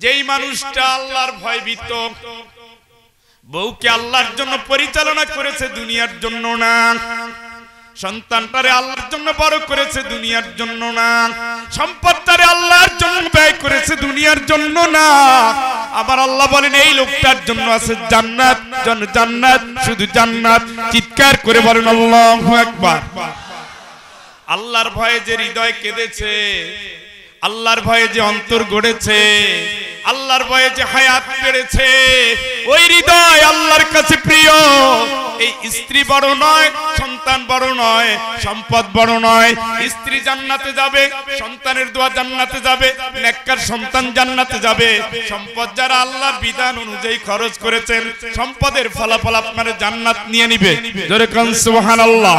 যেই মানুষটা আল্লাহর ভয়ভীত, বউকে আল্লাহর জন্য পরিচালনা করেছে দুনিয়ার জন্য না, সন্তানটারে আল্লাহর জন্য বড় করেছে দুনিয়ার জন্য না, সম্পদটারে আল্লাহর জন্য ব্যয় করেছে দুনিয়ার জন্য না। আবার আল্লাহ বলেন, এই লোকটার জন্য আছে জান্নাত, জন জান্নাত, শুধু জান্নাত। চিৎকার করে বলেন, আল্লাহু আকবার। আল্লাহর ভয়ে যে হৃদয় কেঁদেছে আল্লাহর ভয়ে যে অন্তর গড়েছে, আল্লাহর ভয়ে যে হায়াত বেড়েছে, ওই হৃদয় আল্লাহর কাছে প্রিয়। এই স্ত্রী বড় নয়, সন্তান বড় নয়, সম্পদ বড় নয়। স্ত্রী জান্নাতে যাবে, সন্তানের দোয়া জান্নাতে যাবে, নেককার সন্তান জান্নাতে যাবে। সম্পদ যারা আল্লাহর বিধান অনুযায়ী খরচ করেছেন, সম্পদের ফলাফল আপনার জান্নাত নিয়ে নিবে। সুবহানাল্লাহ।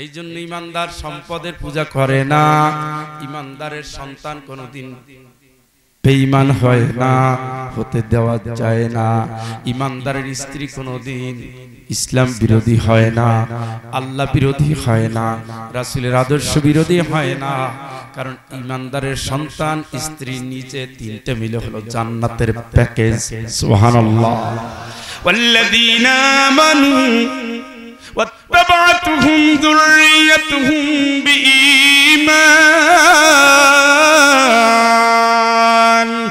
এই জন্য ইমানদার সম্পদের পূজা করে না। ইমানদারের সন্তান কোনোদিন বেঈমান হয় না, হতে দেওয়া যায় না। ইমানদারের স্ত্রী কোনোদিন ইসলাম বিরোধী হয় না, আল্লাহ বিরোধী হয় না, রাসুলের আদর্শ বিরোধী হয় না। কারণ ইমানদারের সন্তান, স্ত্রী নিচে তিনটে মিলে হলো জান্নাতের প্যাকেজ সোহান واتبعتهم ذريتهم بإيمان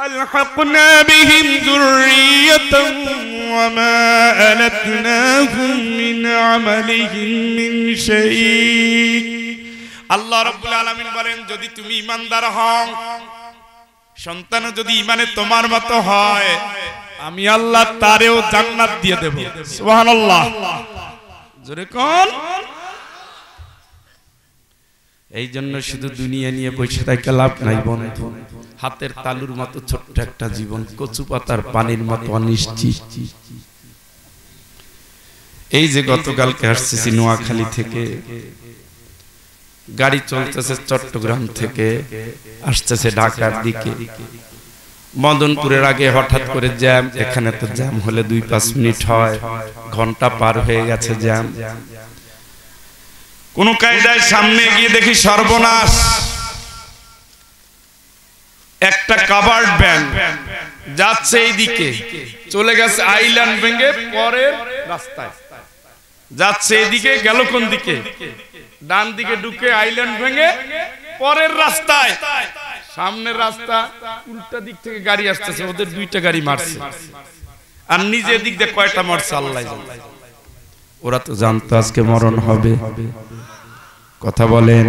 ألحقنا بهم ذريتهم وما ألتناهم من عملهم من شيء আল্লাহ রব্বুল আলামিন বলেন যদি তুমি ইমানদার হও সন্তান যদি ইমানে তোমার মতো হয় আমি আল্লাহ তারেও জান্নাত দিয়ে দেব। সুবহানাল্লাহ। জোরে কোন? এই জন্য শুধু দুনিয়া নিয়ে বসে থাকে লাভ নাই বন্ধু। হাতের তালুর মতো ছোট্ট একটা জীবন, কচু পাতার পানির মতো অনিশ্চিত। এই যে গতকালকে আসতেছি নোয়াখালী থেকে, গাড়ি চলতেছে চট্টগ্রাম থেকে, আসতেছে ঢাকার দিকে। মদনপুরের আগে হঠাৎ করে জ্যাম, এখানে তো জ্যাম হলে দুই পাঁচ মিনিট হয়, ঘণ্টা পার হয়ে গেছে জ্যাম। কোন কায়দায় সামনে গিয়ে দেখি সর্বনাশ। একটা কাবার্ড ব্যান যাচ্ছে এইদিকে, চলে গেছে আইল্যান্ড ভেঙে পরের রাস্তায়। যাচ্ছে এদিকে গেল কোন দিকে? ডান দিকে ঢুকে আইল্যান্ড ভেঙে পরের রাস্তায়। সামনের রাস্তা উল্টা দিক থেকে গাড়ি আসতেছে, ওদের দুইটা গাড়ি মারছে। আর নিজের দিক দিয়ে কয়টা মারছে, আল্লাহ ওরা তো জানতো আজকে মরণ হবে। কথা বলেন,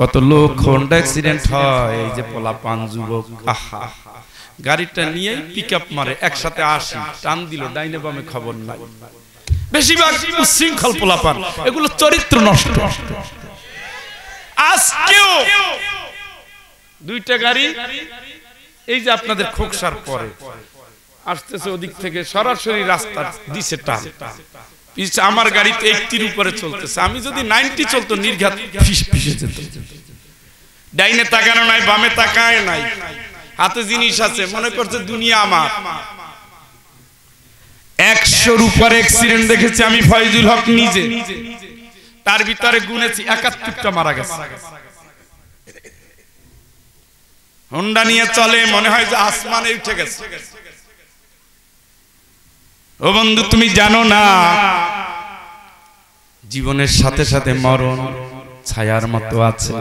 কত লোক হোন্ডা অ্যাক্সিডেন্ট হয়, এই যে পোলা পান যুবক, আহা। গাড়িটা নিয়ে পিক আপ মারে, একসাথে আসি, টান দিল, ডাইনে বামে খবর নাই। বেশিরভাগ উচ্ছৃঙ্খল পোলাপান এগুলো চরিত্র নষ্ট। আজকেও দুইটা গাড়ি, এই যে আপনাদের খোকসার পরে। আসতেছে ওদিক থেকে সরাসরি রাস্তা দিছে টান। আমার গাড়িতে একটির উপরে চলতেছে। আমি যদি নাইনটি চলতো, নির্ঘাত যেত। ডাইনে তাকানো নাই, বামে তাকায় নাই। হাতে জিনিস আছে, মনে করছে দুনিয়া আমার। একশোর উপরে অ্যাক্সিডেন্ট দেখেছি আমি, ফয়জুল হক নিজে। তার ভিতরে গুনেছি, একাত্তরটা মারা গেছে। হোন্ডা নিয়ে চলে, মনে হয় যে আসমানে উঠে গেছে। ও বন্ধু, তুমি জানো না, জীবনের সাথে সাথে মরণ ছায়ার মতো আছে।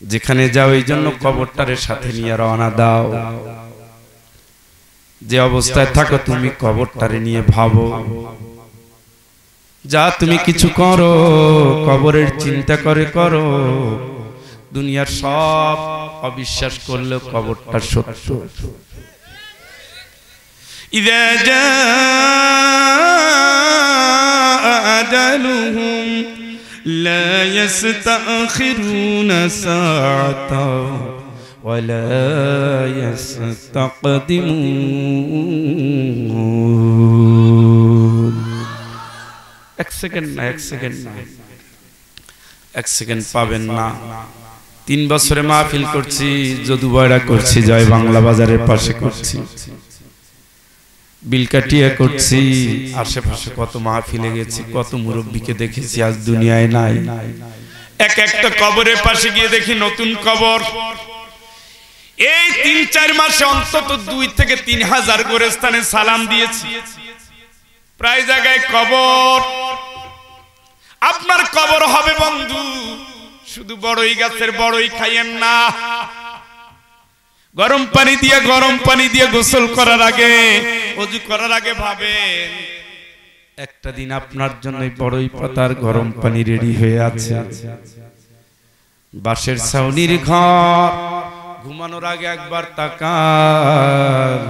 যেখানে যাও, এই জন্য কবরটারের সাথে নিয়ে রওনা দাও। যে অবস্থায় থাকো, তুমি কবরটারে নিয়ে ভাবো। যা তুমি কিছু করো, কবরের চিন্তা করে করো। দুনিয়ার সব অবিশ্বাস করলেও কবরটা সত্য إذا جاء أجلهم لا يستأخرون ساعة ولا يستقدمون এক সেকেন্ড না এক সেকেন্ড না এক সেকেন্ড পাবেন না তিন বছরে মাহফিল করছি, যদু বয়রা করছি, জয় বাংলা বাজারের পাশে করছি। বিলকাটিয়া করছি, আশেপাশে কত মাহফিলে গেছি, কত মুরব্বীকে দেখেছি, আজ দুনিয়ায় নাই। এক একটা কবরের পাশে গিয়ে দেখি নতুন কবর। এই তিন চার মাসে অন্তত দুই থেকে তিন হাজার করে গোরস্থানে সালাম দিয়েছি। প্রায় জায়গায় কবর। আপনার কবর হবে বন্ধু শুধু বড়ই গাছের বড়ই খাইয়েন না। গরম পানি দিয়ে গরম পানি দিয়ে গোসল করার আগে, অজু করার আগে ভাবেন, একটা দিন আপনার জন্য বড়ই পাতার গরম পানি রেডি হয়ে আছে। বাঁশের ছাউনির ঘর, ঘুমানোর আগে একবার তাকান।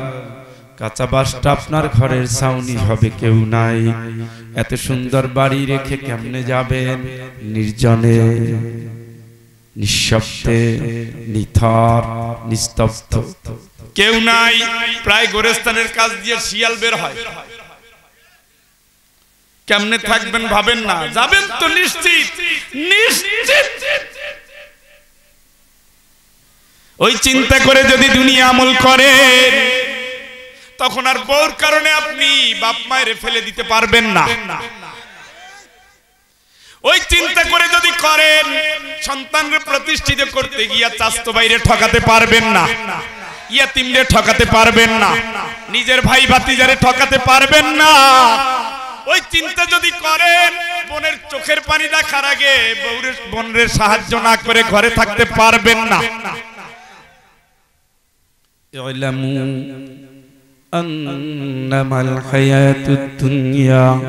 কাঁচা বাসটা আপনার ঘরের ছাউনি হবে, কেউ নাই। এত সুন্দর বাড়ি রেখে কেমনে যাবেন? নির্জনে, নিঃশব্দে, নিথর, নিস্তব্ধ। কেউ নাই, প্রায় গোরেস্তানের কাজ দিয়ে শিয়াল বের হয়। কেমনে থাকবেন ভাবেন না? যাবেন তো নিশ্চিত নিশ্চিত। ওই চিন্তা করে যদি দুনিয়া আমল করেন তখন আর বউর কারণে আপনি বাপ মায়ের ফেলে দিতে পারবেন না। ওই চিন্তা করে যদি করেন সন্তানকে প্রতিষ্ঠিত করতে গিয়া চাস্তো বাইরে ঠকাতে পারবেন না। ইয়াতিমরে ঠকাতে পারবেন না। নিজের ভাই ভাতিজারে ঠকাতে পারবেন না। ওই চিন্তা যদি করেন, বোনের চোখের পানি রাখার আগে বউরের বোনের সাহায্য না করে ঘরে থাকতে পারবেন না। أنما الحياة الدنيا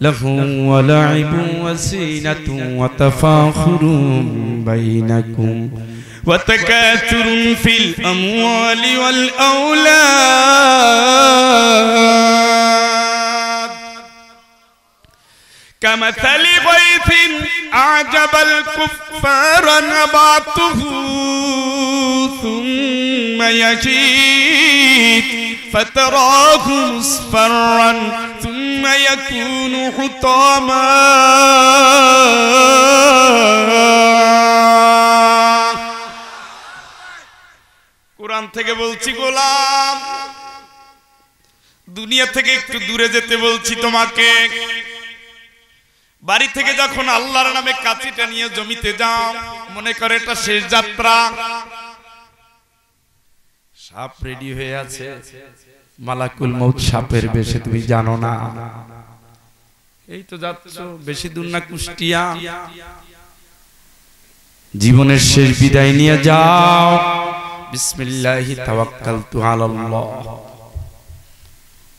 له ولعب وزينة وتفاخر بينكم وتكاثر في الأموال والأولاد. كمثل غيث أعجب الكفار نباته ثم يجيد. فتراه مصفرا ثم يكون حطاما কোরআন থেকে বলছি গোলাম দুনিয়া থেকে একটু দূরে যেতে বলছি তোমাকে বাড়ি থেকে যখন আল্লাহর নামে কাঁচিটা নিয়ে জমিতে যাও মনে করে এটা শেষ যাত্রা সাপ রেডি হয়ে আছে। মালাকুল মৌত সাপের বেশে তুমি জানো না। এই তো যাচ্ছ বেশি দূর না কুষ্টিয়া। জীবনের শেষ বিদায় নিয়ে যাও। বিসমিল্লাহি তাওয়াক্কালতু আলাল্লাহ।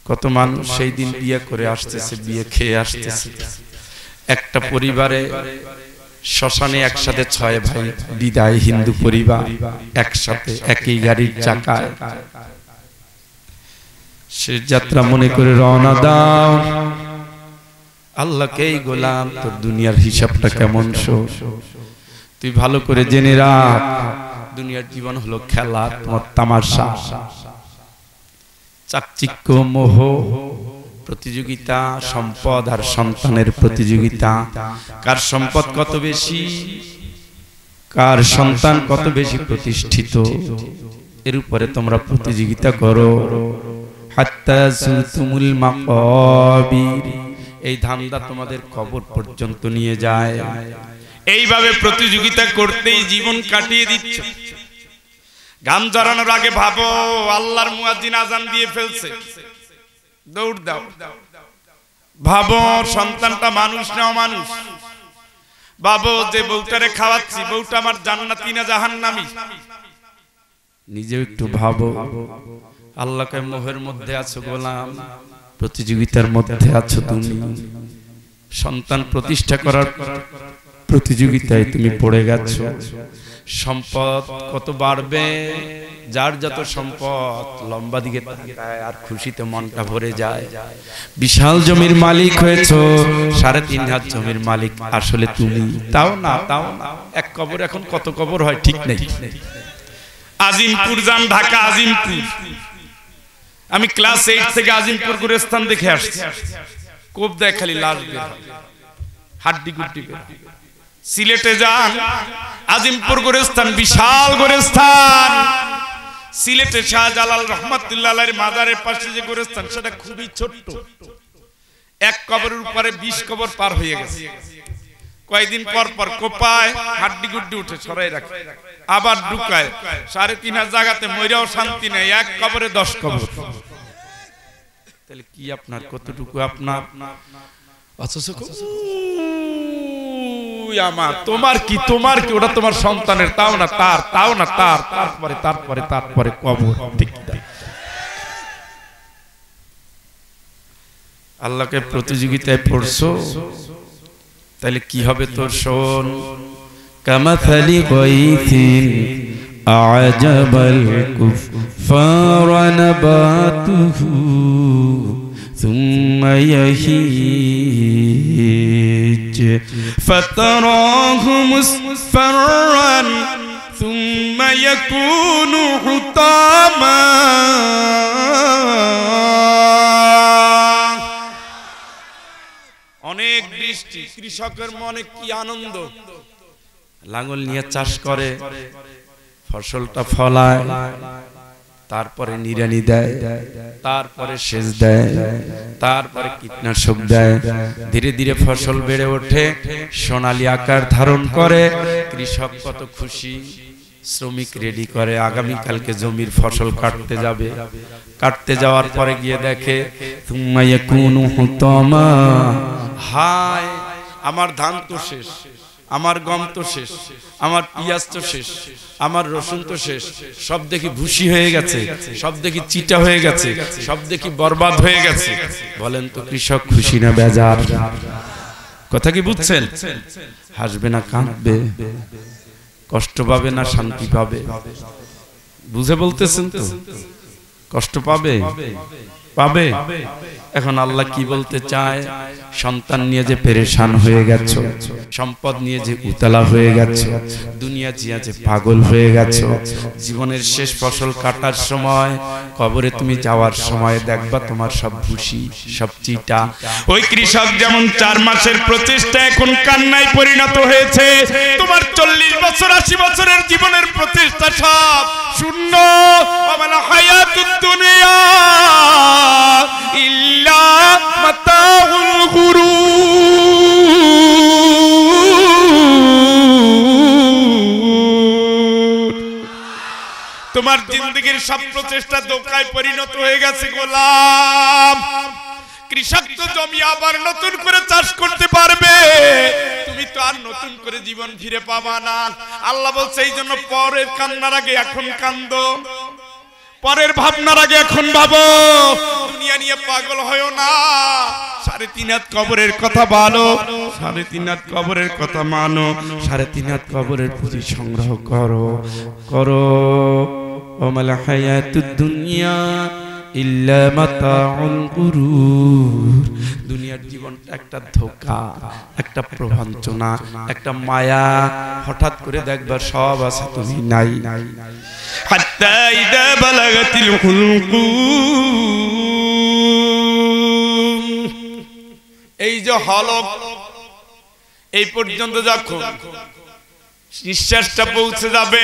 কত মানুষ সেই দিন বিয়ে করে আসতেছে বিয়ে খেয়ে আসতেছে। একটা পরিবারে শ্মশানে একসাথে ছয় ভাই, বিদায় হিন্দু পরিবার, একসাথে একই গাড়ির চাকায়। শেষ যাত্রা মনে করে রওনা দাও। আল্লাহকেই গোলাম, তোর দুনিয়ার হিসাবটা কেমন তুই ভালো করে জেনে রাখ, দুনিয়ার জীবন হলো খেলা, তোমার তামাশা। চাকচিক্য, মোহ প্রতিযোগিতা, সম্পদ আর সন্তানের প্রতিযোগিতা। কার সম্পদ কত বেশি? কার সন্তান কত বেশি প্রতিষ্ঠিত? এর উপরে তোমরা প্রতিযোগিতা করো। এই ধান্দা তোমাদের কবর পর্যন্ত নিয়ে যায়। এইভাবে প্রতিযোগিতা করতেই জীবন কাটিয়ে দিচ্ছে। গান জড়ানোর আগে ভাবো, আল্লাহর মুয়াজ্জিন আজান দিয়ে ফেলছে। দৌড় দাও। ভাবো, সন্তানটা মানুষ না মানুষ ভাবো, যে বউটারে খাওয়াচ্ছি, বউটা আমার জান্নাতি না জাহান্নামী? নিজেও একটু ভাবো, আল্লাহকে মোহের মধ্যে আছো গোলাম, প্রতিযোগিতার মধ্যে আছো তুমি। সন্তান প্রতিষ্ঠা করার প্রতিযোগিতায় তুমি পড়ে গেছো। সম্পদ কত বাড়বে? যার যত সম্পদ লম্বা দিকে তাকায় আর খুশিতে মনটা ভরে যায়। বিশাল জমির মালিক হয়েছো। সাড়ে তিন হাত জমির মালিক আসলে তুমি। তাও না তাও না এক কবর এখন কত কবর হয়? ঠিক নেই। আজিমপুর যান ঢাকা আজিমপুর। আমি ক্লাস এইট থেকে আজিমপুর গুরেস্থান দেখে আসছি। কোপ দেয় খালি লাশ বের। হাড্ডি গুড্ডি বের। সিলেটে যান। আজিমপুর গোরেস্থান, বিশাল গোরেস্থান। সিলেটে শাহজালাল রহমতুল্লাহ মাজারের পাশে যে গোরেস্থান, সেটা খুবই ছোট্ট। এক কবরের উপরে বিশ কবর পার হয়ে গেছে। কয়েকদিন পর পর কোপায় হাড্ডি গুড্ডি উঠে সরাই রাখে। আবার ঢুকায়। সাড়ে তিন হাজার জায়গাতে মইরাও শান্তি নেই। এক কবরে দশ কবর। তাহলে কি আপনার? কতটুকু আপনার? অথচ উই আমার তোমার কি তোমার কি ওটা তোমার সন্তানের তাও না তার তাও না তার তারপরে তারপরে তারপরে কবর ঠিক তাই। আল্লাহকে প্রতিযোগিতায় পড়ছো তাহলে কি হবে তোর শোন কামাথালি গাইথিন আজাবাল কুফার নাবাতুহু ثم يهيج فتراه مصفرا ثم يكون حطاما অনেক বৃষ্টি কৃষকের মনে কি আনন্দ লাঙ্গল নিয়ে চাষ করে ফসলটা ফলায় তারপরে নিরানি দেয় তারপরে সেচ দেয় তারপরে কীটনাশক দেয় ধীরে ধীরে ফসল বেড়ে ওঠে সোনালী আকার ধারণ করে কৃষক কত খুশি শ্রমিক রেডি করে আগামী কালকে জমির ফসল কাটতে যাবে কাটতে যাওয়ার পরে গিয়ে দেখে হায় আমার ধান তো শেষ আমার গম তো শেষ, আমার পিঁয়াজ তো শেষ, আমার রসুন তো শেষ, সব দেখি ভুসি হয়ে গেছে, সব দেখি চিটা হয়ে গেছে, সব দেখি বরবাদ হয়ে গেছে। বলেন তো কৃষক খুশি না বেজার? কথা কি বুঝছেন? হাসবে না, কাঁদবে, কষ্ট পাবে না, শান্তি পাবে। বুঝে বলতেছেন তো? কষ্ট পাবে? পাবে? এখন আল্লাহ কি বলতে চায়? সন্তান নিয়ে যে পেরেশান হয়ে গেছো, সম্পদ নিয়ে যে উতলা হয়ে গেছো, দুনিয়া জিয়া যে পাগল হয়ে গেছো, জীবনের শেষ ফসল কাটার সময়, কবরে তুমি যাওয়ার সময় দেখবা তোমার সব ভুসি সব চিটা। ওই কৃষক যেমন চার মাসের প্রচেষ্টা এখন কান্নায় পরিণত হয়েছে, তোমার চল্লিশ বছর, আশি বছরের জীবনের প্রচেষ্টা সব শূন্য। দুনিয়া। ইল্লা মাতাউল গুরুর তোমার জিন্দগির সব প্রচেষ্টা দোকায় পরিণত হয়ে গেছে, গোলাম। কৃষক তো জমি আবার নতুন করে চাষ করতে পারবে। তুমি তো আর নতুন করে জীবন ফিরে পাবা না। আল্লাহ বলছে এই জন্য পরের কান্নার আগে এখন কান্দ। পরের ভাবনার আগে এখন ভাবো, দুনিয়া নিয়ে পাগল হয়েও না। সাড়ে তিন হাত কবরের কথা বলো সাড়ে তিন হাত কবরের কথা মানো। সাড়ে তিন হাত কবরের পুঁজি সংগ্রহ করো করো। ওমাল হায়াতুদ দুনিয়া ইল্লা মাতাউল গুরুর। দুনিয়ার জীবনটা একটা ধোকা, একটা প্রভাঞ্চনা একটা মায়া। হঠাৎ করে দেখবার সব আছে, তুমি নাই। নাই ইদা বালাগাতিল হুলকুম এই যে হলক, এই পর্যন্ত যখন নিঃশ্বাসটা পৌঁছে যাবে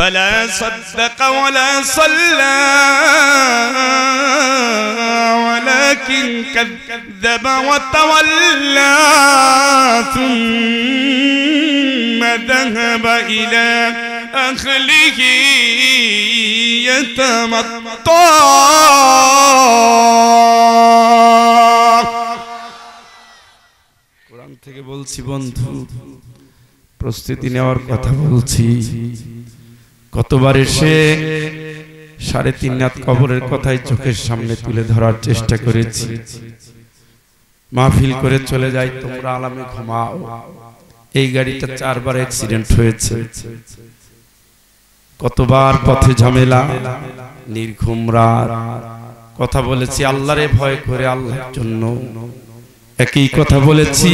فلا صدق ولا صلى ولكن كذب وتولى ثم ذهب إلى أهله يتمطى কোরআন থেকে বলছি বন্ধু প্রস্তুতি নেওয়ার কথা বলছি কতবার এসে সাড়ে তিন রাত কবরের কথাই চোখের সামনে তুলে ধরার চেষ্টা করেছি। মাহফিল করে চলে যাই তোমরা আলামে ঘুমাও। এই গাড়িটা চারবার অ্যাক্সিডেন্ট হয়েছে। কতবার পথে ঝামেলা নির্ঘুম রাত। কথা বলেছি আল্লাহরে ভয় করে আল্লাহর জন্য। একই কথা বলেছি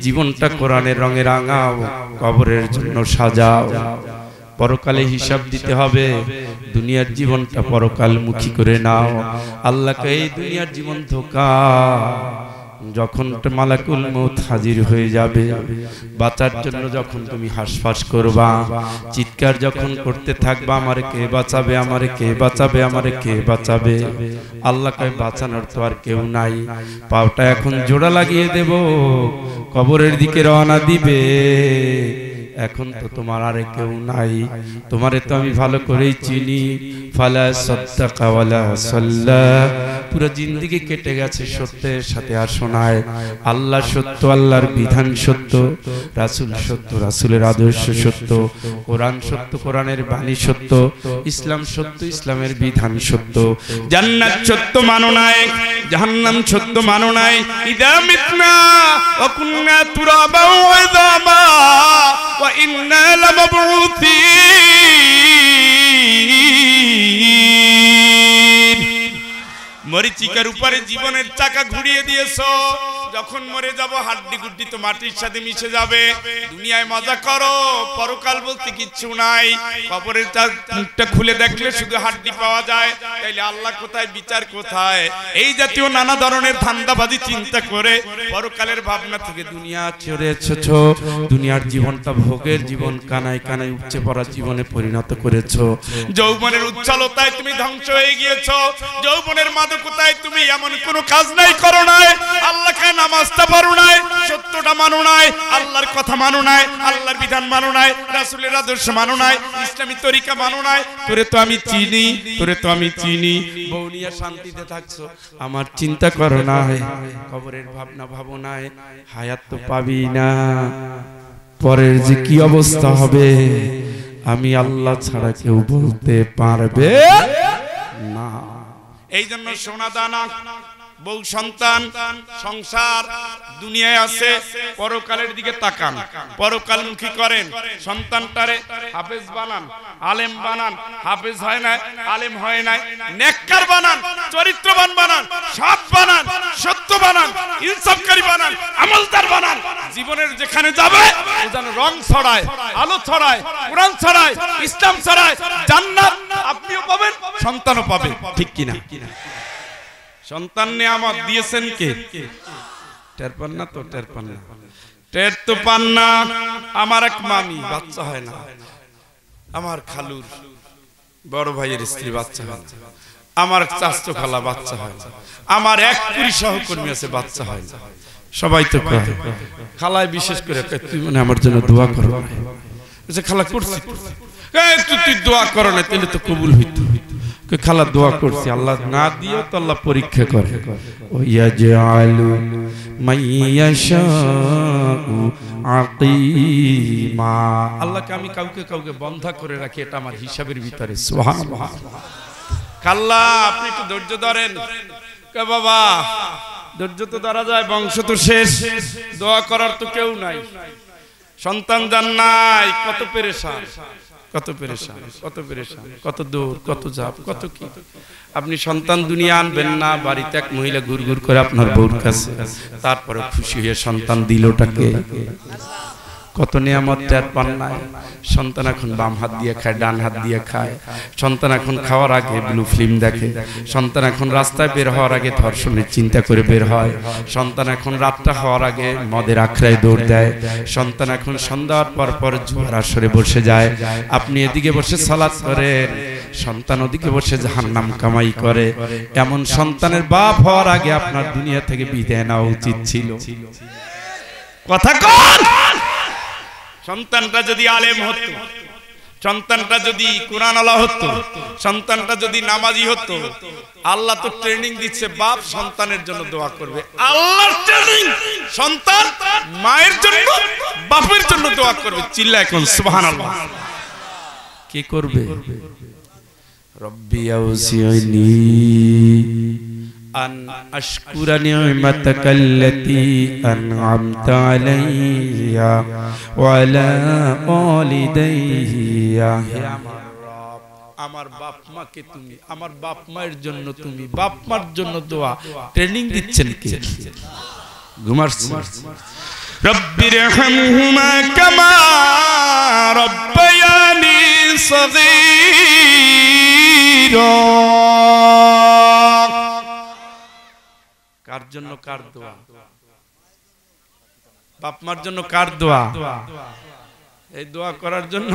জীবনটা কোরআনের রঙে রাঙাও কবরের জন্য সাজাও। পরকালে হিসাব দিতে হবে। দুনিয়ার জীবনটা পরকাল পরকালমুখী করে নাও। আল্লাহকে এই দুনিয়ার জীবন ধোকা। যখন মালাকুল মৌত হাজির হয়ে যাবে। বাঁচার জন্য যখন তুমি হাসফাস করবা চিৎকার যখন করতে থাকবা আমারে কে বাঁচাবে আমারে কে বাঁচাবে আমারে কে বাঁচাবে। আল্লাহকে বাঁচানোর তো আর কেউ নাই। পাওটা এখন জোড়া লাগিয়ে দেব। কবরের দিকে রওনা দিবে। এখন তো তোমার আরে কেউ নাই। তোমারে তো আমি ভালো করেই চিনি। ফালা সদ্দাকা ওয়ালা সাল্লা। পুরো জিন্দিগি কেটে গেছে সত্যের সাথে আর শোনায়। আল্লাহ সত্য, আল্লাহর বিধান সত্য। রাসূল সত্য, রাসূলের আদর্শ সত্য। কোরআন সত্য, কোরআনের বাণী সত্য। ইসলাম সত্য, ইসলামের বিধান সত্য। জান্নাত সত্য মানো নাই, জাহান্নাম সত্য মানো নাই। ইদা মিতনা ওয়া কুন্না তুরাবা ওয়া ইন্না লামাবউসিন মরিচিকার উপরে জীবনের চাকা ঘুরিয়ে দিয়েছ। যখন মরে যাব, হাড্ডি গুড্ডি তো মাটির সাথে মিশে যাবে। দুনিয়ায় মজা করো, পরকাল বলতে কিচ্ছু নাই। কবরের মুখটা খুলে দেখলে শুধু হাড্ডি পাওয়া যায়। তাইলে আল্লাহ কোথায়, বিচার কোথায়? এই জাতীয় নানা ধরনের ধান্দাবাজি চিন্তা করে পরকালের ভাবনা থেকে দুনিয়া চড়ে এসেছ। দুনিয়ার জীবনটা ভোগের জীবন, কানায় কানায় উপচে পড়া জীবনে পরিণত করেছ। যৌবনের উজ্জ্বলতায় তুমি ধ্বংস হয়ে গিয়েছো। যৌবনের মাদকতায় তুমি এমন কোনো কাজ নাই, করো নাই। আল্লাহকে নামাজটা পারো নাই, সত্যটা মানো নাই, আল্লাহর কথা মানো নাই, আল্লাহর বিধান মানো নাই, রাসূলের আদর্শ মানো নাই, ইসলামী তরিকা মানো নাই। তোরে তো আমি চিনি, তোরে তো আমি চিনি। বউ নিয়ে শান্তিতে থাকছো, আমার চিন্তা করো না কবরের ভাবনা ভাবো না হায়াত তো পাবি না। পরের যে কি অবস্থা হবে, আমি আল্লাহ ছাড়া কেউ বলতে পারবে না। এই জন্য সোনা দানা বউ সন্তান, সংসার, দুনিয়ায় আছে, পরকালের দিকে তাকান। পরকালমুখী করেন, সন্তানটারে হাফেজ বানান, আলেম বানান, হাফেজ হয় না আলেম হয় না নেককার বানান, চরিত্রবান বানান, সৎ বানান, সত্য বানান, ইনসাফকারী বানান, আমলদার বানান। জীবনের যেখানে যাবে, ও যেন রং ছড়ায়, আলো ছড়ায়, কোরআন ছড়ায়, ইসলাম ছড়ায়, জান্নাত আপনিও পাবেন, সন্তানও পাবে, ঠিক কিনা? সন্তান নিয়ামত দিয়েছেন কে? টের পান না তো, টের পান না। টের তো পান না। আমার এক মামি বাচ্চা হয় না। আমার খালুর বড় ভাইয়ের স্ত্রী বাচ্চা হয়। আমার চাস্ত খালা বাচ্চা হয় না। আমার এক কুড়ি সহকর্মী আছে, বাচ্চা হয় না। সবাই তো কয়, খালায় বিশেষ করে তুই মানে আমার জন্য দোয়া করো খালা, করছি তুই দোয়া করো না তাহলে তো কবুল হইতো। খালা দোয়া করছি, আল্লাহ না দিয়েও তো আল্লাহ পরীক্ষা করে। ও ইয়াজআলু মাইয়াশাউ আকিমা। আল্লাহকে আমি কাউকে কাউকে বন্ধা করে রাখি, এটা আমার হিসাবের ভিতরে। সুবহানাল্লাহ। খাল্লা, আপনি একটু ধৈর্য ধরেন। কে বাবা, ধৈর্য তো ধরা যায়, বংশ তো শেষ। দোয়া করার তো কেউ নাই। সন্তান যান নাই, কত পেরেশান। কত পেরেশান কত পেরেশান, কত দূর, কত জাপ কত কি। আপনি সন্তান দুনিয়া আনবেন না, বাড়িতে এক মহিলা ঘুর ঘুর করে আপনার বউর কাছে। তারপরে খুশি হয়ে সন্তান দিলটাকে কত নিয়ামত টের পান নাই। সন্তান এখন বাম হাত দিয়ে খায়, ডান হাত দিয়ে খায়। সন্তান এখন খাওয়ার আগে ব্লু ফিল্ম দেখে। সন্তান এখন রাস্তায় বের হওয়ার আগে ধর্ষণের চিন্তা করে বের হয়। সন্তান এখন রাতটা হওয়ার আগে মদের আখড়ায় দৌড় দেয়। সন্তান এখন সন্ধ্যার পর পর জুয়ার আসরে বসে যায়। আপনি এদিকে বসে সালাত করেন, সন্তান ওদিকে বসে জাহান্নাম কামাই করে। এমন সন্তানের বাপ হওয়ার আগে আপনার দুনিয়া থেকে বিদায় নেওয়া উচিত ছিল। কথা কন! সন্তানটা যদি আলেম হতো সন্তানটা যদি কোরআন আলা হতো সন্তানটা যদি নামাজি হতো আল্লাহ তো ট্রেনিং দিচ্ছে বাপ সন্তানের জন্য দোয়া করবে। আল্লাহর ট্রেনিং সন্তান মায়ের জন্য বাপের জন্য দোয়া করবে। চিল্লা এখন সুবহানাল্লাহ। কি করবে? রব্বি আউসিনি আন আশকুরা নি'মাতাকাল্লাতী আন'আমতা আলাইয়া ওয়া আলা ওয়ালিদাইয়া হে আমার রব, আমার বাপ মাকে তুমি আমার বাপ মায়ের জন্য তুমি বাপ মার জন্য দোয়া ট্রেনিং দিচ্ছেন কে ঘুমার رب ارحمهما كما ربياني صغيرا কার জন্য কার দোয়া? বাপ মার জন্য কার দোয়া? এই দোয়া করার জন্য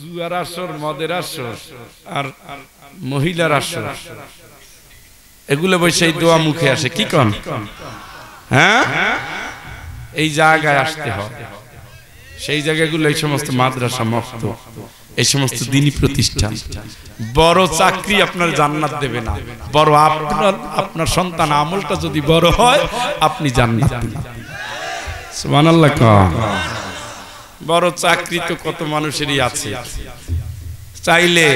জুয়ার আসর, মদের আসর আর মহিলার আসর। এগুলো বসে এই দোয়া মুখে আসে। কি কন? হ্যাঁ? এই জায়গায় আসতে হয়। সেই জায়গাগুলো এই সমস্ত মাদ্রাসা মক্ত। এই সমস্ত দিনই প্রতিষ্ঠান। বড় চাকরি আপনার জান্নাত দেবে না। বড় আপনার আপনার সন্তান আমলটা যদি বড় হয় আপনি জান্নাত। বড় চাকরি তো কত মানুষেরই আছে। চাইলে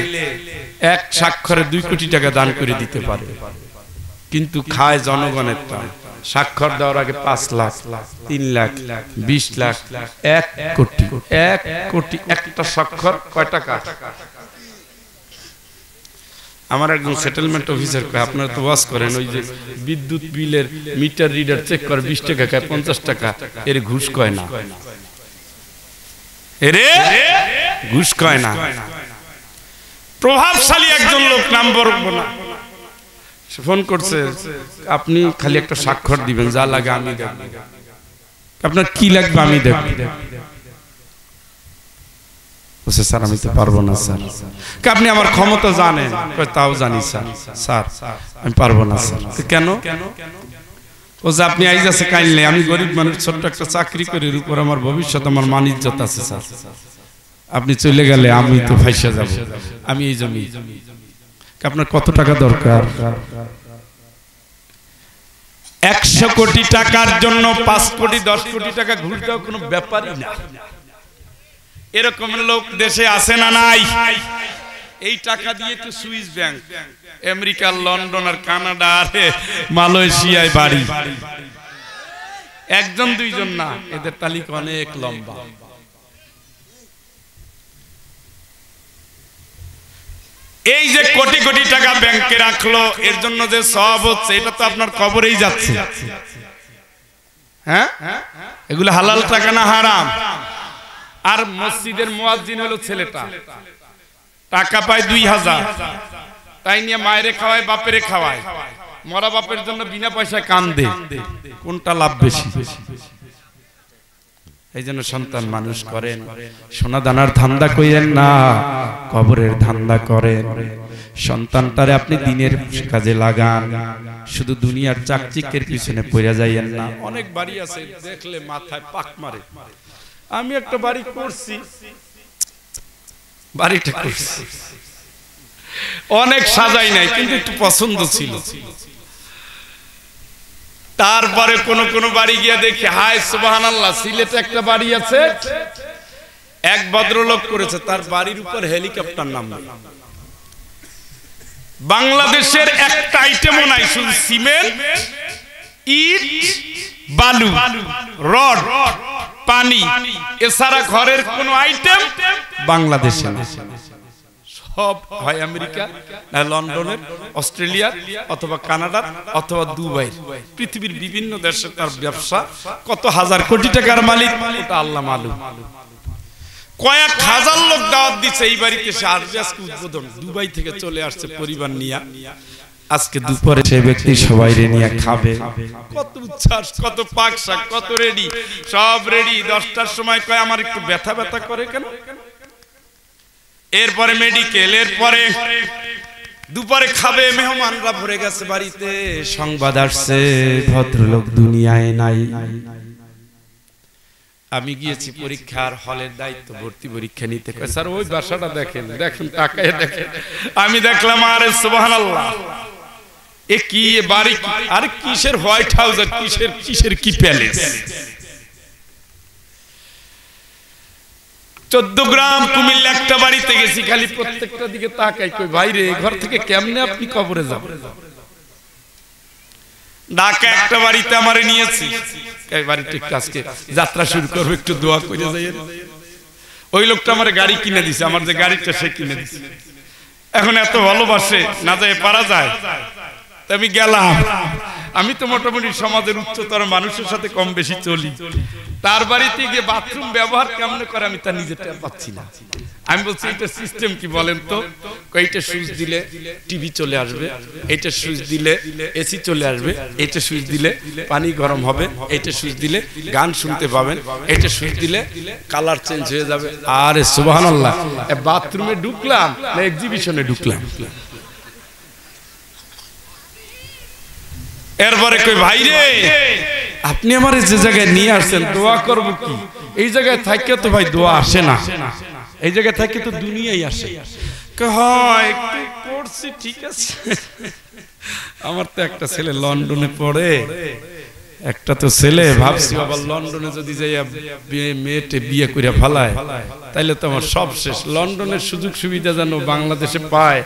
এক স্বাক্ষরে দুই কোটি টাকা দান করে দিতে পারে। কিন্তু খায় জনগণের টা স্বাক্ষর দেওয়ার আগে পাঁচ লাখ, তিন লাখ, বিশ লাখ, এক কোটি এক কোটি, একটা স্বাক্ষর, কয় টাকা? আমার একজন সেটেলমেন্ট অফিসার কয়, আপনারা তো ওয়াশ করেন, ওই যে বিদ্যুৎ বিলের মিটার রিডার চেক করে বিশ টাকা খায়, পঞ্চাশ টাকা, এর ঘুষ কয় না? এরে ঘুষ কয় না। প্রভাবশালী একজন লোক, নাম বলব না সে ফোন করছে, আপনি খালি একটা স্বাক্ষর দিবেন, যা লাগে আমি আপনার কি লাগবে আমি দেব। বলছে, স্যার, আমি তো পারব না, স্যার। আপনি আমার ক্ষমতা জানেন? তাও জানি, স্যার। স্যার, আমি পারব না, স্যার। কেন? ও যে, আপনি আইজ আছে, কাইলে আমি গরিব মানুষ, ছোট্ট একটা চাকরি করি উপর আমার ভবিষ্যৎ, আমার মান ইজ্জত আছে, স্যার। আপনি চলে গেলে আমি তো ফাইসা যাব। আমি এই জমি। আপনার কত টাকা দরকার? একশো কোটি টাকার জন্য পাঁচ কোটি, দশ কোটি টাকা দেওয়া কোনো ব্যাপারই না। এরকম লোক দেশে আসে না নাই? এই টাকা দিয়ে তো সুইস ব্যাংক, আমেরিকা, লন্ডন আর কানাডা আর মালয়েশিয়ায় বাড়ি। একজন, দুইজন না, এদের তালিকা অনেক লম্বা। এই যে কোটি কোটি টাকা ব্যাংকে রাখল, এর জন্য যে সব হচ্ছে, এটা তো আপনার খবরেই যাচ্ছে। হ্যাঁ? এগুলো হালাল টাকা না হারাম? আর মসজিদের মুয়াজ্জিন হলো ছেলেটা। টাকা পায় দুই হাজার। তাই নিয়ে মায়েরে খাওয়ায়, বাপেরে খাওয়ায়। মরা বাপের জন্য বিনা পয়সায় কান দে কোনটা লাভ বেশি? এই জন্য সন্তান মানুষ করেন। সোনা দানার ধান্দা কইরেন না, কবরের ধান্দা করেন। সন্তানটারে আপনি দিনের কাজে লাগান, শুধু দুনিয়ার চাকচিকের পিছনে পড়ে যাইয়েন না। অনেক বাড়ি আছে, দেখলে মাথায় পাক মারে। আমি একটা বাড়ি করছি, বাড়িটা করছি। অনেক সাজাই নাই, কিন্তু একটু পছন্দ ছিল। তারপরে কোন কোন বাড়ি গিয়ে দেখি, হায় সুবাহান আল্লাহ সিলেটে একটা বাড়ি আছে, এক ভদ্রলোক করেছে, তার বাড়ির উপর হেলিকপ্টার নাম বাংলাদেশের একটা আইটেমও নাই, শুধু সিমেন্ট, ইট, বালু, রড, পানি, এছাড়া ঘরের কোনো আইটেম বাংলাদেশে। সব হয় আমেরিকা না লন্ডনের অস্ট্রেলিয়ার অথবা কানাডার অথবা দুবাই পৃথিবীর বিভিন্ন দেশে তার ব্যবসা কত হাজার কোটি টাকার মালিক আল্লাহ মালুম। কয়েক হাজার লোক দাওয়াত দিচ্ছে এই বাড়িতে, সে আজকে উদ্বোধন। দুবাই থেকে চলে আসছে পরিবার নিয়ে। আজকে দুপুরে সেই ব্যক্তি সবাই নিয়ে খাবে। কত উচ্ছ্বাস, কত পাক শাক কত রেডি সব রেডি দশটার সময় কয়, আমার একটু ব্যথা ব্যথা করে কেন? এরপরে মেডিকেল এরপরে দুপুরে খাবে, মেহমানরা ভরে গেছে বাড়িতে। সংবাদ আসছে, ভদ্রলোক দুনিয়ায় নাই। আমি গিয়েছি পরীক্ষার হলের দায়িত্ব, ভর্তি পরীক্ষা নিতে। স্যার, ওই বাসাটা দেখেন দেখেন, তাকায় দেখেন। আমি দেখলাম, আরে, সুবহানাল্লাহ, এ কি বাড়ি? আরে, কিসের হোয়াইট হাউস আর কিসের কিসের কি প্যালেস? চোদ্দ গ্রাম কুমিল্লা একটা বাড়িতে গেছি, খালি প্রত্যেকটা দিকে তাকাই, কই ঘর থেকে কেমনে আপনি কবরে একটা বাড়িতে আমারে নিয়েছি। আজকে যাত্রা শুরু করব, একটু দোয়া করে ওই লোকটা আমার গাড়ি কিনে দিছে, আমার যে গাড়িটা সে কিনে দিছে। এখন এত ভালোবাসে, না যায় পারা যায়? আমি গেলাম। আমি তো মোটামুটি সমাজের উচ্চতর মানুষের সাথে কম বেশি চলি। তার বাড়িতে গিয়ে বাথরুম ব্যবহার কেমন করে আমি তা নিজে টের পাচ্ছি না। আমি বলছি এটা সিস্টেম কি বলেন তো? এইটা সুইচ দিলে টিভি চলে আসবে, এইটা সুইচ দিলে এসি চলে আসবে, এইটা সুইচ দিলে পানি গরম হবে, এইটা সুইচ দিলে গান শুনতে পাবেন, এইটা সুইচ দিলে কালার চেঞ্জ হয়ে যাবে। আরে সুবহানাল্লাহ। বাথরুমে ঢুকলাম না এক্সিবিশনে ঢুকলাম। এরপরে কই, ভাই রে, আপনি আমার যে জায়গায় নিয়ে আসছেন, দোয়া করব কি? এই জায়গায় থাকে তো ভাই দোয়া আসে না। এই জায়গায় থাকে তো দুনিয়াই আসে। হয়, একটু করছি ঠিক আছে। আমার তো একটা ছেলে লন্ডনে পড়ে। একটা তো ছেলে ভাবছি বাবা লন্ডনে যদি যাইয়া মেয়েটে বিয়ে করে ফেলায় তাইলে তো আমার সব শেষ। লন্ডনের সুযোগ সুবিধা যেন বাংলাদেশে পায়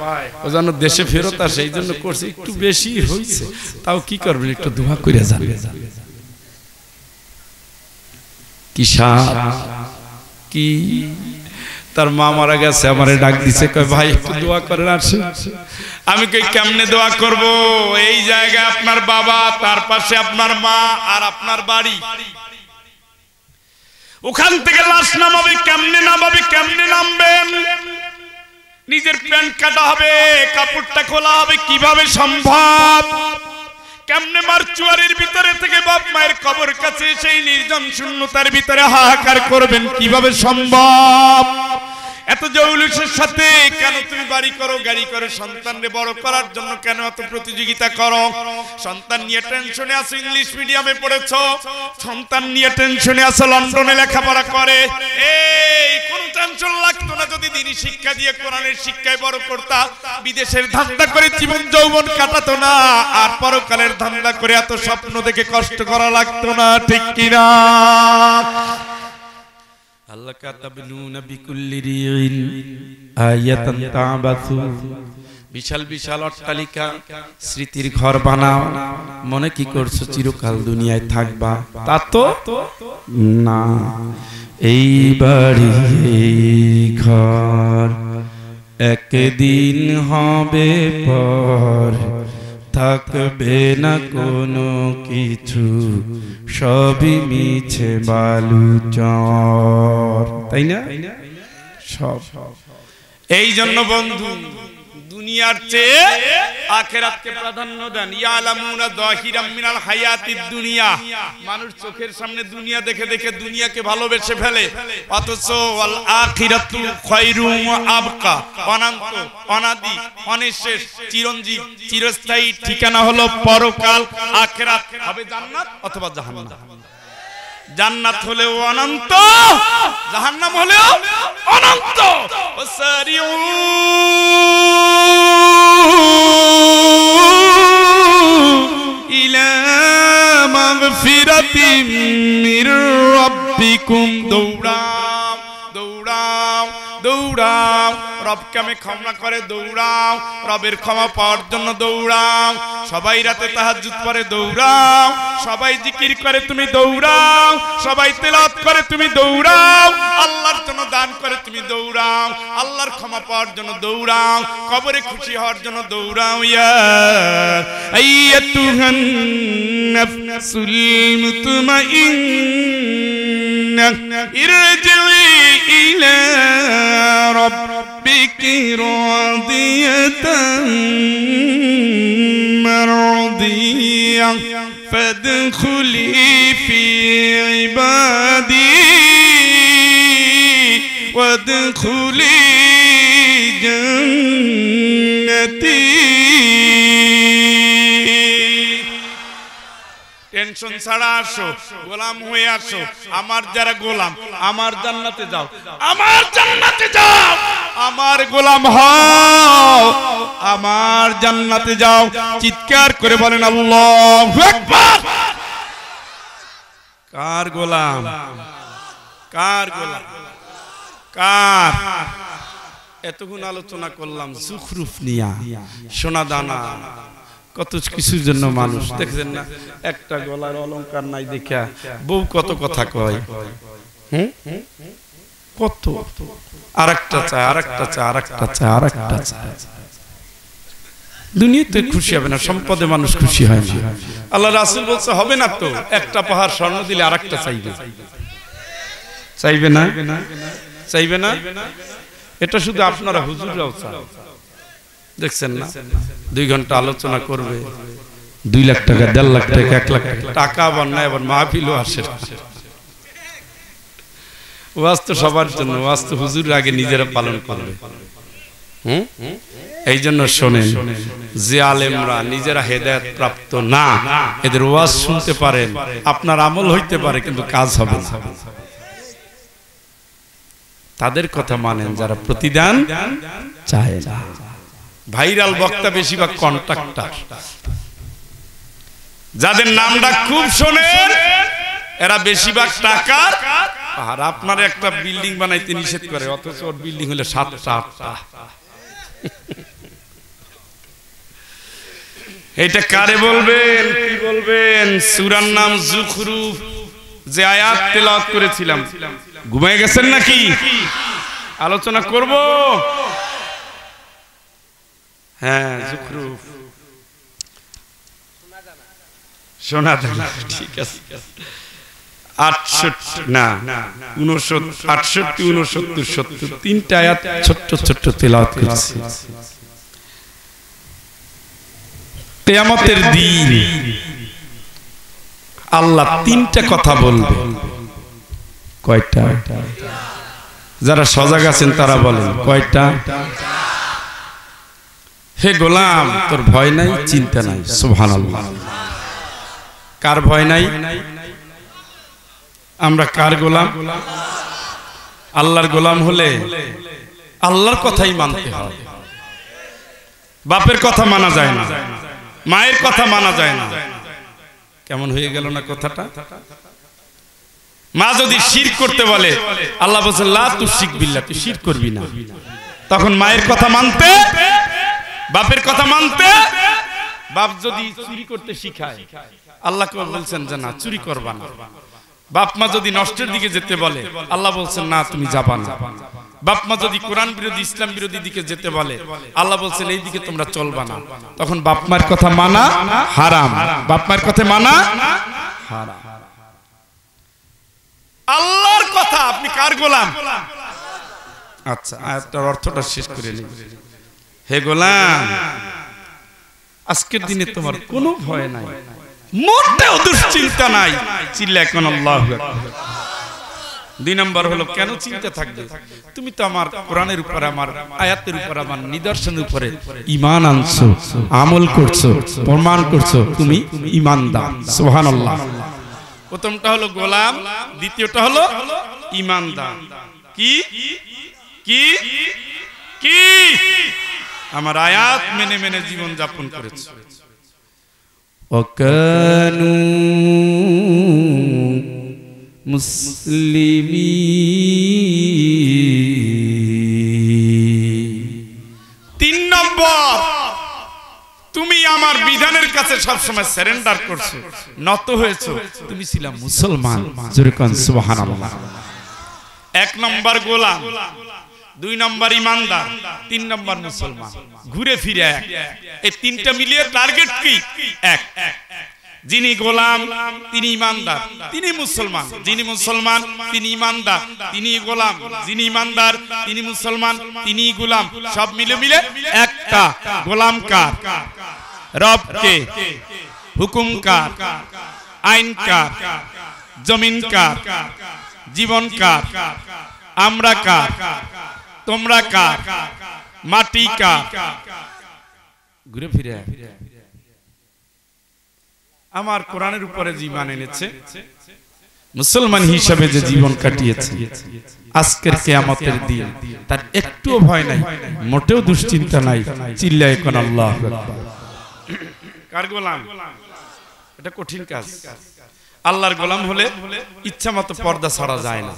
ও যেন দেশে ফেরত আসে এই জন্য করছে। একটু বেশি হয়েছে তাও কি করবেন? একটু দোয়া করে যাবে কি কি তার মা মারা গেছে, আমারে ডাক দিছে, কয়, ভাই দোয়া করেন আসে। আমি কই, কেমনে দোয়া করব? এই জায়গায় আপনার বাবা, তার পাশে আপনার মা আর আপনার বাড়ি। ওখান থেকে লাশ নামাবে, কেমনে নামাবে, কেমনে নামবেন? নিজের প্যান্ট কাটা হবে, কাপড়টা খোলা হবে, কীভাবে সম্ভব? কেমনে মার্চুয়ারির ভিতরে থেকে বাপ মায়ের কবর কাছে সেই নির্জন শূন্যতার ভিতরে হাহাকার করবেন, কীভাবে সম্ভব? এত জৌলুসের সাথে কেন তুমি বাড়ি করো, গাড়ি করো, সন্তানরে বড় করার জন্য কেন এত প্রতিযোগিতা করো? সন্তান নিয়ে টেনশনে আছো, ইংলিশ মিডিয়ামে পড়েছো। সন্তান নিয়ে টেনশনে আছো, লন্ডনে লেখাপড়া করে। এই, কোন টেনশন লাগতো না যদি দিনই শিক্ষা দিয়ে কোরআনের শিক্ষায় বড় করতা। বিদেশের ধান্দা করে জীবন যৌবন কাটাতো না, আর পরকালের ধান্দা করে এত স্বপ্ন দেখে কষ্ট করা লাগতো না, ঠিক কিনা? আল্লাহ কাতাবনুনা বিকুল্লি রিইন আয়াতান তাবাসু। বিশাল বিশাল অট্টালিকা, স্মৃতির ঘর বানাও। মনে কি করছ, চিরকাল দুনিয়ায় থাকবা? তা তো? না। এই বাড়ি এই ঘর একদিন হবে পর। থাকবে না কোনো কিছু সবই মিছে বালু চর। তাই না? সব। এই জন্য বন্ধু দুনিয়ার চেয়ে আখেরাতকে প্রাধান্য দেন। ইয়ালামুনা যাহিরাম মিনাল হায়াতিদ দুনিয়া। মানুষ চোখের সামনে দুনিয়া দেখে দেখে দুনিয়াকে ভালোবেসে ফেলে। অথচ ওয়াল আখিরাতু খায়রু ওয়া আবকা। অনন্ত, অনাদি, অনিশেষ, চিরঞ্জীব, চিরস্থায়ী ঠিকানা হলো পরকাল আখেরাত। হবে জান্নাত অথবা জাহান্নাম। জান্নাত হলেও অনন্ত জাহান্নাম হলেও অনন্ত। ফিরাতি মির রব্বিকুম দৌড়াম দৌড়াও। দৌড়াও। রবকে আমি ক্ষমা করে দৌড়াও। রবের ক্ষমা পাওয়ার জন্য দৌড়াও। সবাই রাতে তাহাজ্জুদ পরে দৌড়াও। সবাই জিকির করে তুমি দৌড়াও। সবাই তেলাওয়াত করে তুমি দৌড়াও। আল্লাহর জন্য দান করে তুমি দৌড়াও। আল্লাহর ক্ষমা পাওয়ার জন্য দৌড়াও। কবরে খুশি হওয়ার জন্য দৌড়াও। ইয়া আইয়াতুহান নাফসুল মুতমাইন্না। ইরজিই ইলা ربك راضية مرضية. فادخلي في عبادي وادخلي جنتي. টেনশন ছাড়া আসো, গোলাম হয়ে আসো। আমার যারা গোলাম, আমার জান্নাতে যাও। আমার জান্নাতে যাও। আমার গোলাম হও। আমার জান্নাতে যাও। চিৎকার করে বলেন, আল্লাহু আকবার! কার গোলাম? কার গোলাম? কার? এতক্ষণ আলোচনা করলাম সুখরুফ নিয়া সোনা দানা কত কিছুর জন্য মানুষ, দেখছেন না? একটা গলার অলংকার নাই দেখা বউ কত কথা কয়? কত? আর একটা চায় আর একটা চায় আর একটা চায় আর একটা চায়। দুনিয়াতে খুশি হবে না, সম্পদে মানুষ খুশি হয় না। আল্লাহ রাসুল বলছে, হবে না তো, একটা পাহাড় স্বর্ণ দিলে আর একটা চাইবে। চাইবে না? চাইবে না? এটা শুধু আপনারা, হুজুররাও চান দেখছেন না? দুই ঘণ্টা আলোচনা করবে। দুই লাখ টাকা দেড় লাখ টাকা এক লাখ টাকা। আবার নাই আবার মাহফিলও আসে না। ওয়াজ তো সবার জন্য ওয়াজ তো হুজুর আগে নিজেরা পালন করবে। হুম? এই জন্য শোনেন যে আলেমরা নিজেরা হেদায়ত প্রাপ্ত না এদের ওয়াজ শুনতে পারেন আপনার আমল হইতে পারে কিন্তু কাজ হবে না। তাদের কথা মানেন যারা প্রতিদান চায় না। ভাইরাল বক্তা বেশিরভাগ কন্ট্রাক্টর। যাদের নামটা খুব শোনেন এরা বেশিরভাগ টাকার আর আপনার একটা বিল্ডিং বানাইতে নিষেধ করে অথচ ওর বিল্ডিং হলে সাতটা আটটা। এটা কারে বলবেন? কি বলবেন? সুরার নাম জুখরুফ যে আয়াত তেলাওয়াত করেছিলাম। ঘুমায় গেছেন নাকি? আলোচনা করব? হ্যাঁ জুখরুফ। শোনা দানা ঠিক আছে। আটষট্টি না উনসত্তর আটষট্টি উনসত্তর সত্তর তিনটা আয়াত ছোট্ট ছোট্ট তেলাওয়াত করছি। কেয়ামতের দিন আল্লাহ তিনটা কথা বলবে। কয়টা? যারা সজাগ আছেন তারা বলেন কয়টা? হে গোলাম, তোর ভয় নাই, চিন্তা নাই, সুবহানাল্লাহ। কার ভয় নাই? আমরা কার গোলাম? আল্লাহর গোলাম হলে আল্লাহর কথাই মানতে হয়। বাপের কথা মানা যায় না, মায়ের কথা মানা যায় না। কেমন হয়ে গেল না কথাটা? মা যদি শির করতে বলে, আল্লাহ বলছে, লা তু শিখ তুই শির করবি না। তখন মায়ের কথা মানতে বাপের কথা মানতে? বাপ যদি চুরি করতে শিখায়, আল্লাহ বলছেন যে না, চুরি করবা না। বাপ মা যদি নষ্টের দিকে যেতে বলে, আল্লাহ বলছেন, না, তুমি যাবা না। বাপ মা যদি কোরআন বিরোধী, ইসলাম বিরোধী দিকে যেতে বলে, আল্লাহ বলছেন, এই দিকে তোমরা চলবা না। তখন বাপ মায়ের কথা মানা হারাম। বাপ মায়ের কথা মানা হারাম। আল্লাহর কথা, আপনি কার গোলাম? আচ্ছা আয়াতটার অর্থটা শেষ করে নিন হে গোলাম আজকের দিনে তোমার কোনো ভয় নাই। মোটেও দুশ্চিন্তা নাই। চিল্লা এখন আল্লাহ দুই নম্বর হলো কেন চিন্তা থাকবে? তুমি তো আমার কোরআনের উপরে আমার আয়াতের উপরে আমার নিদর্শনের উপরে ইমান আনছো আমল করছ প্রমাণ করছ তুমি ইমানদার সুবহানাল্লাহ। প্রথমটা হলো গোলাম দ্বিতীয়টা হলো ইমানদার কি? কি? কি? আমার আয়াত মেনে মেনে জীবন যাপন করেছে। অকানু মুসলিমি তিন নম্বর তুমি আমার বিধানের কাছে সবসময় সারেন্ডার করছ নত হয়েছো তুমি ছিলাম মুসলমান। সুবহানাল্লাহ। এক নম্বর গোলাম। দুই নম্বর ইমানদার, তিন নম্বর মুসলমান। ঘুরে ফিরে এক। এই তিনটা মিলিয়ে টার্গেট কি? এক। যিনি গোলাম, তিনি ইমানদার, তিনি মুসলমান। যিনি মুসলমান, তিনি ইমানদার, তিনি গোলাম। যিনি ইমানদার, তিনি মুসলমান, তিনি গোলাম। সব মিলে মিলে একটা। গোলাম কার? রব কে? হুকুম কার? আইন কার? জমিন কার? জীবন কার? আমরা কার? তোমরা কার? মাটি কার? ঘুরে ফিরে আমার কোরআনের উপরে জীবন এনেছে মুসলমান হিসাবে যে জীবন কাটিয়েছে আজকের কেয়ামতের দিন তার একটুও ভয় নাই মোটেও দুশ্চিন্তা নাই চিল্লায় কোন আল্লাহ কার গোলাম? এটা কঠিন কাজ। আল্লাহর গোলাম হলে ইচ্ছা মতো পর্দা ছাড়া যায় না।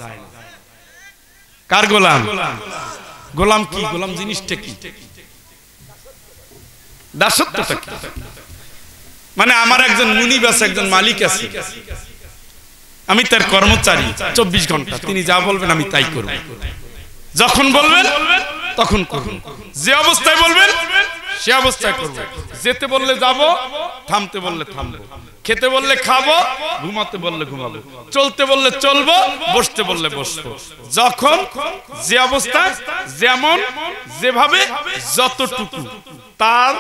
কার গোলাম? গোলাম। কি? গোলাম জিনিসটা কি? দাসত্বটা কি? মানে আমার একজন মুনিব আছে একজন মালিক আছে। আমি তার কর্মচারী চব্বিশ ঘণ্টা। তিনি যা বলবেন আমি তাই করব। যখন বলবেন তখন করব। যে অবস্থায় বলবেন সে অবস্থায় করব। যেতে বললে যাব থামতে বললে থামবো। খেতে বললে খাব ঘুমাতে বললে ঘুমাবো। চলতে বললে চলবো বসতে বললে বসবো। যখন যে অবস্থা যেমন যেভাবে যতটুকু তার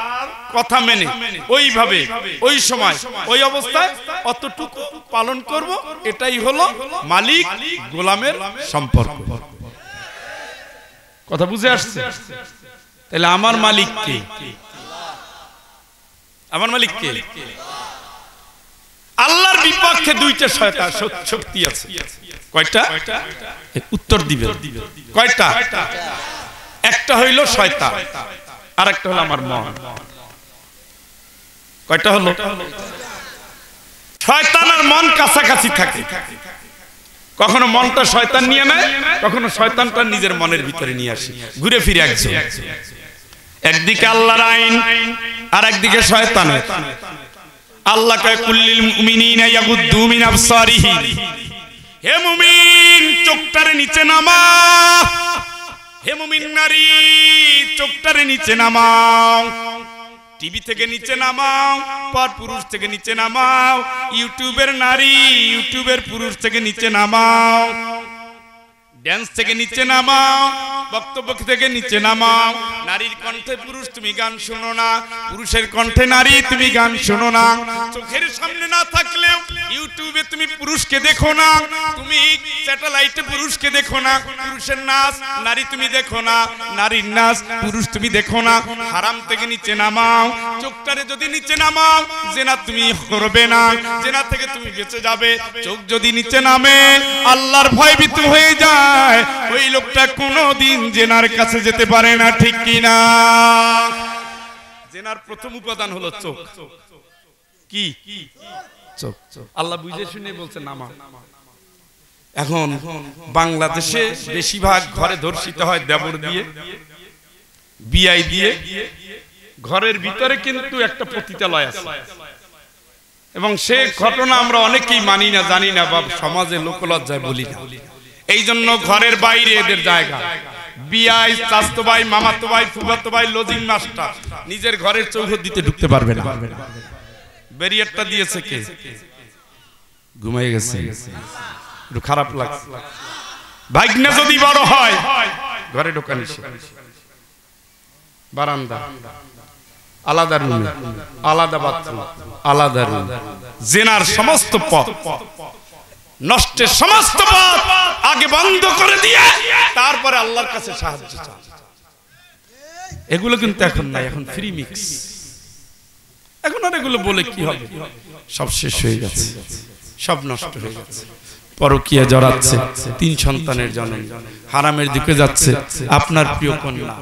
কথা মেনে ওইভাবে ওই সময় ওই অবস্থায় অতটুকু পালন করব এটাই হলো মালিক গোলামের সম্পর্ক। কথা বুঝে আসছে? তাহলে আমার মালিক কে? আমার মালিক কে? আল্লাহর বিপক্ষে দুইটা শয়তান শক্তি আছে। কয়টা? উত্তর দিবে কয়টা? একটা হইল শয়তান আর একটা হলো আমার মন। কয়টা হলো? শয়তান আর মন কাছাকাছি থাকে। কখনো মনটা শয়তান নিয়ে নেয় কখনো শয়তানটা নিজের মনের ভিতরে নিয়ে আসে। ঘুরে ফিরে একজন। একদিকে আল্লাহর আইন আর একদিকে শয়তানের। আল্লাহ কয়, কুল্লিল মুমিনিনা ইয়াগুদ্দু মিন আবসারিহিম হে মুমিন, চোখটারে নিচে নামা। হে মুমিন নারী, চোখটারে নিচে নামাও। টিভি থেকে নিচে নামাও, পর পুরুষ থেকে নিচে নামাও। ইউটিউবের নারী, ইউটিউবের পুরুষ থেকে নিচে নামাও। ড্যান্স থেকে নিচে নামাও। বক্তব্য থেকে নিচে নামাও। নারীর কণ্ঠে পুরুষ, তুমি গান শোনো না। পুরুষের কণ্ঠে নারী, তুমি গান শোনো না। চোখের সামনে না থাকলেও ইউটিউবে তুমি পুরুষকে দেখো না। তুমি স্যাটেলাইটে পুরুষকে দেখো না। পুরুষের নাচ, নারী তুমি দেখো না। নারীর নাচ, পুরুষ তুমি দেখো না। হারাম থেকে নিচে নামাও। চোখটারে যদি নিচে নামাও, জেনা তুমি করবে না। জেনা থেকে তুমি বেঁচে যাবে। চোখ যদি নিচে নামে, আল্লাহর ভয় ভীতু হয়ে যায়। ওই লোকটা কোনোদিন জেনার কাছে যেতে পারে না ঠিক কিনা? জেনার প্রথম উপাদান হলো চোখ। কি? চোখ আল্লাহ বুঝে শুনে বলছে নামা। এখন বাংলাদেশে বেশিরভাগ ঘরে ধর্ষিত হয় দেবর দিয়ে বিআই দিয়ে। ঘরের ভিতরে কিন্তু একটা পতিতালয় আছে। এবং সে ঘটনা আমরা অনেকেই মানি না জানি না বা সমাজে লোকলজ্জায় বলি না। এই জন্য ঘরের বাইরে এদের জায়গা। বিআই চাস্তো ভাই মামাতো ভাই ফুফাতো ভাই লজিং মাস্টার। নিজের ঘরের চৌহদ দিতে ঢুকতে পারবে না। ব্যারিয়ারটা দিয়েছে কে? ঘুমাই গেছে। একটু খারাপ লাগছে। ভাগ্নে যদি বড় হয়, ঘরে ঢোকা নিষেধ। বারান্দা। আলাদা রুম। আলাদা বাথরুম। আলাদা রুম। জেনার সমস্ত পথ। নষ্টের সমস্ত পথ আগে বন্ধ করে দিয়ে তারপরে আল্লাহর কাছে সাহায্য। এগুলো কিন্তু এখন নাই, এখন ফ্রি মিক্স এখন আর এগুলো বলে কি হবে? সব শেষ হয়ে গেছে, সব নষ্ট হয়ে গেছে। পরকিয়া জড়াচ্ছে, তিন সন্তানের জনন, হারামের দিকে যাচ্ছে, আপনার প্রিয় কন্যা।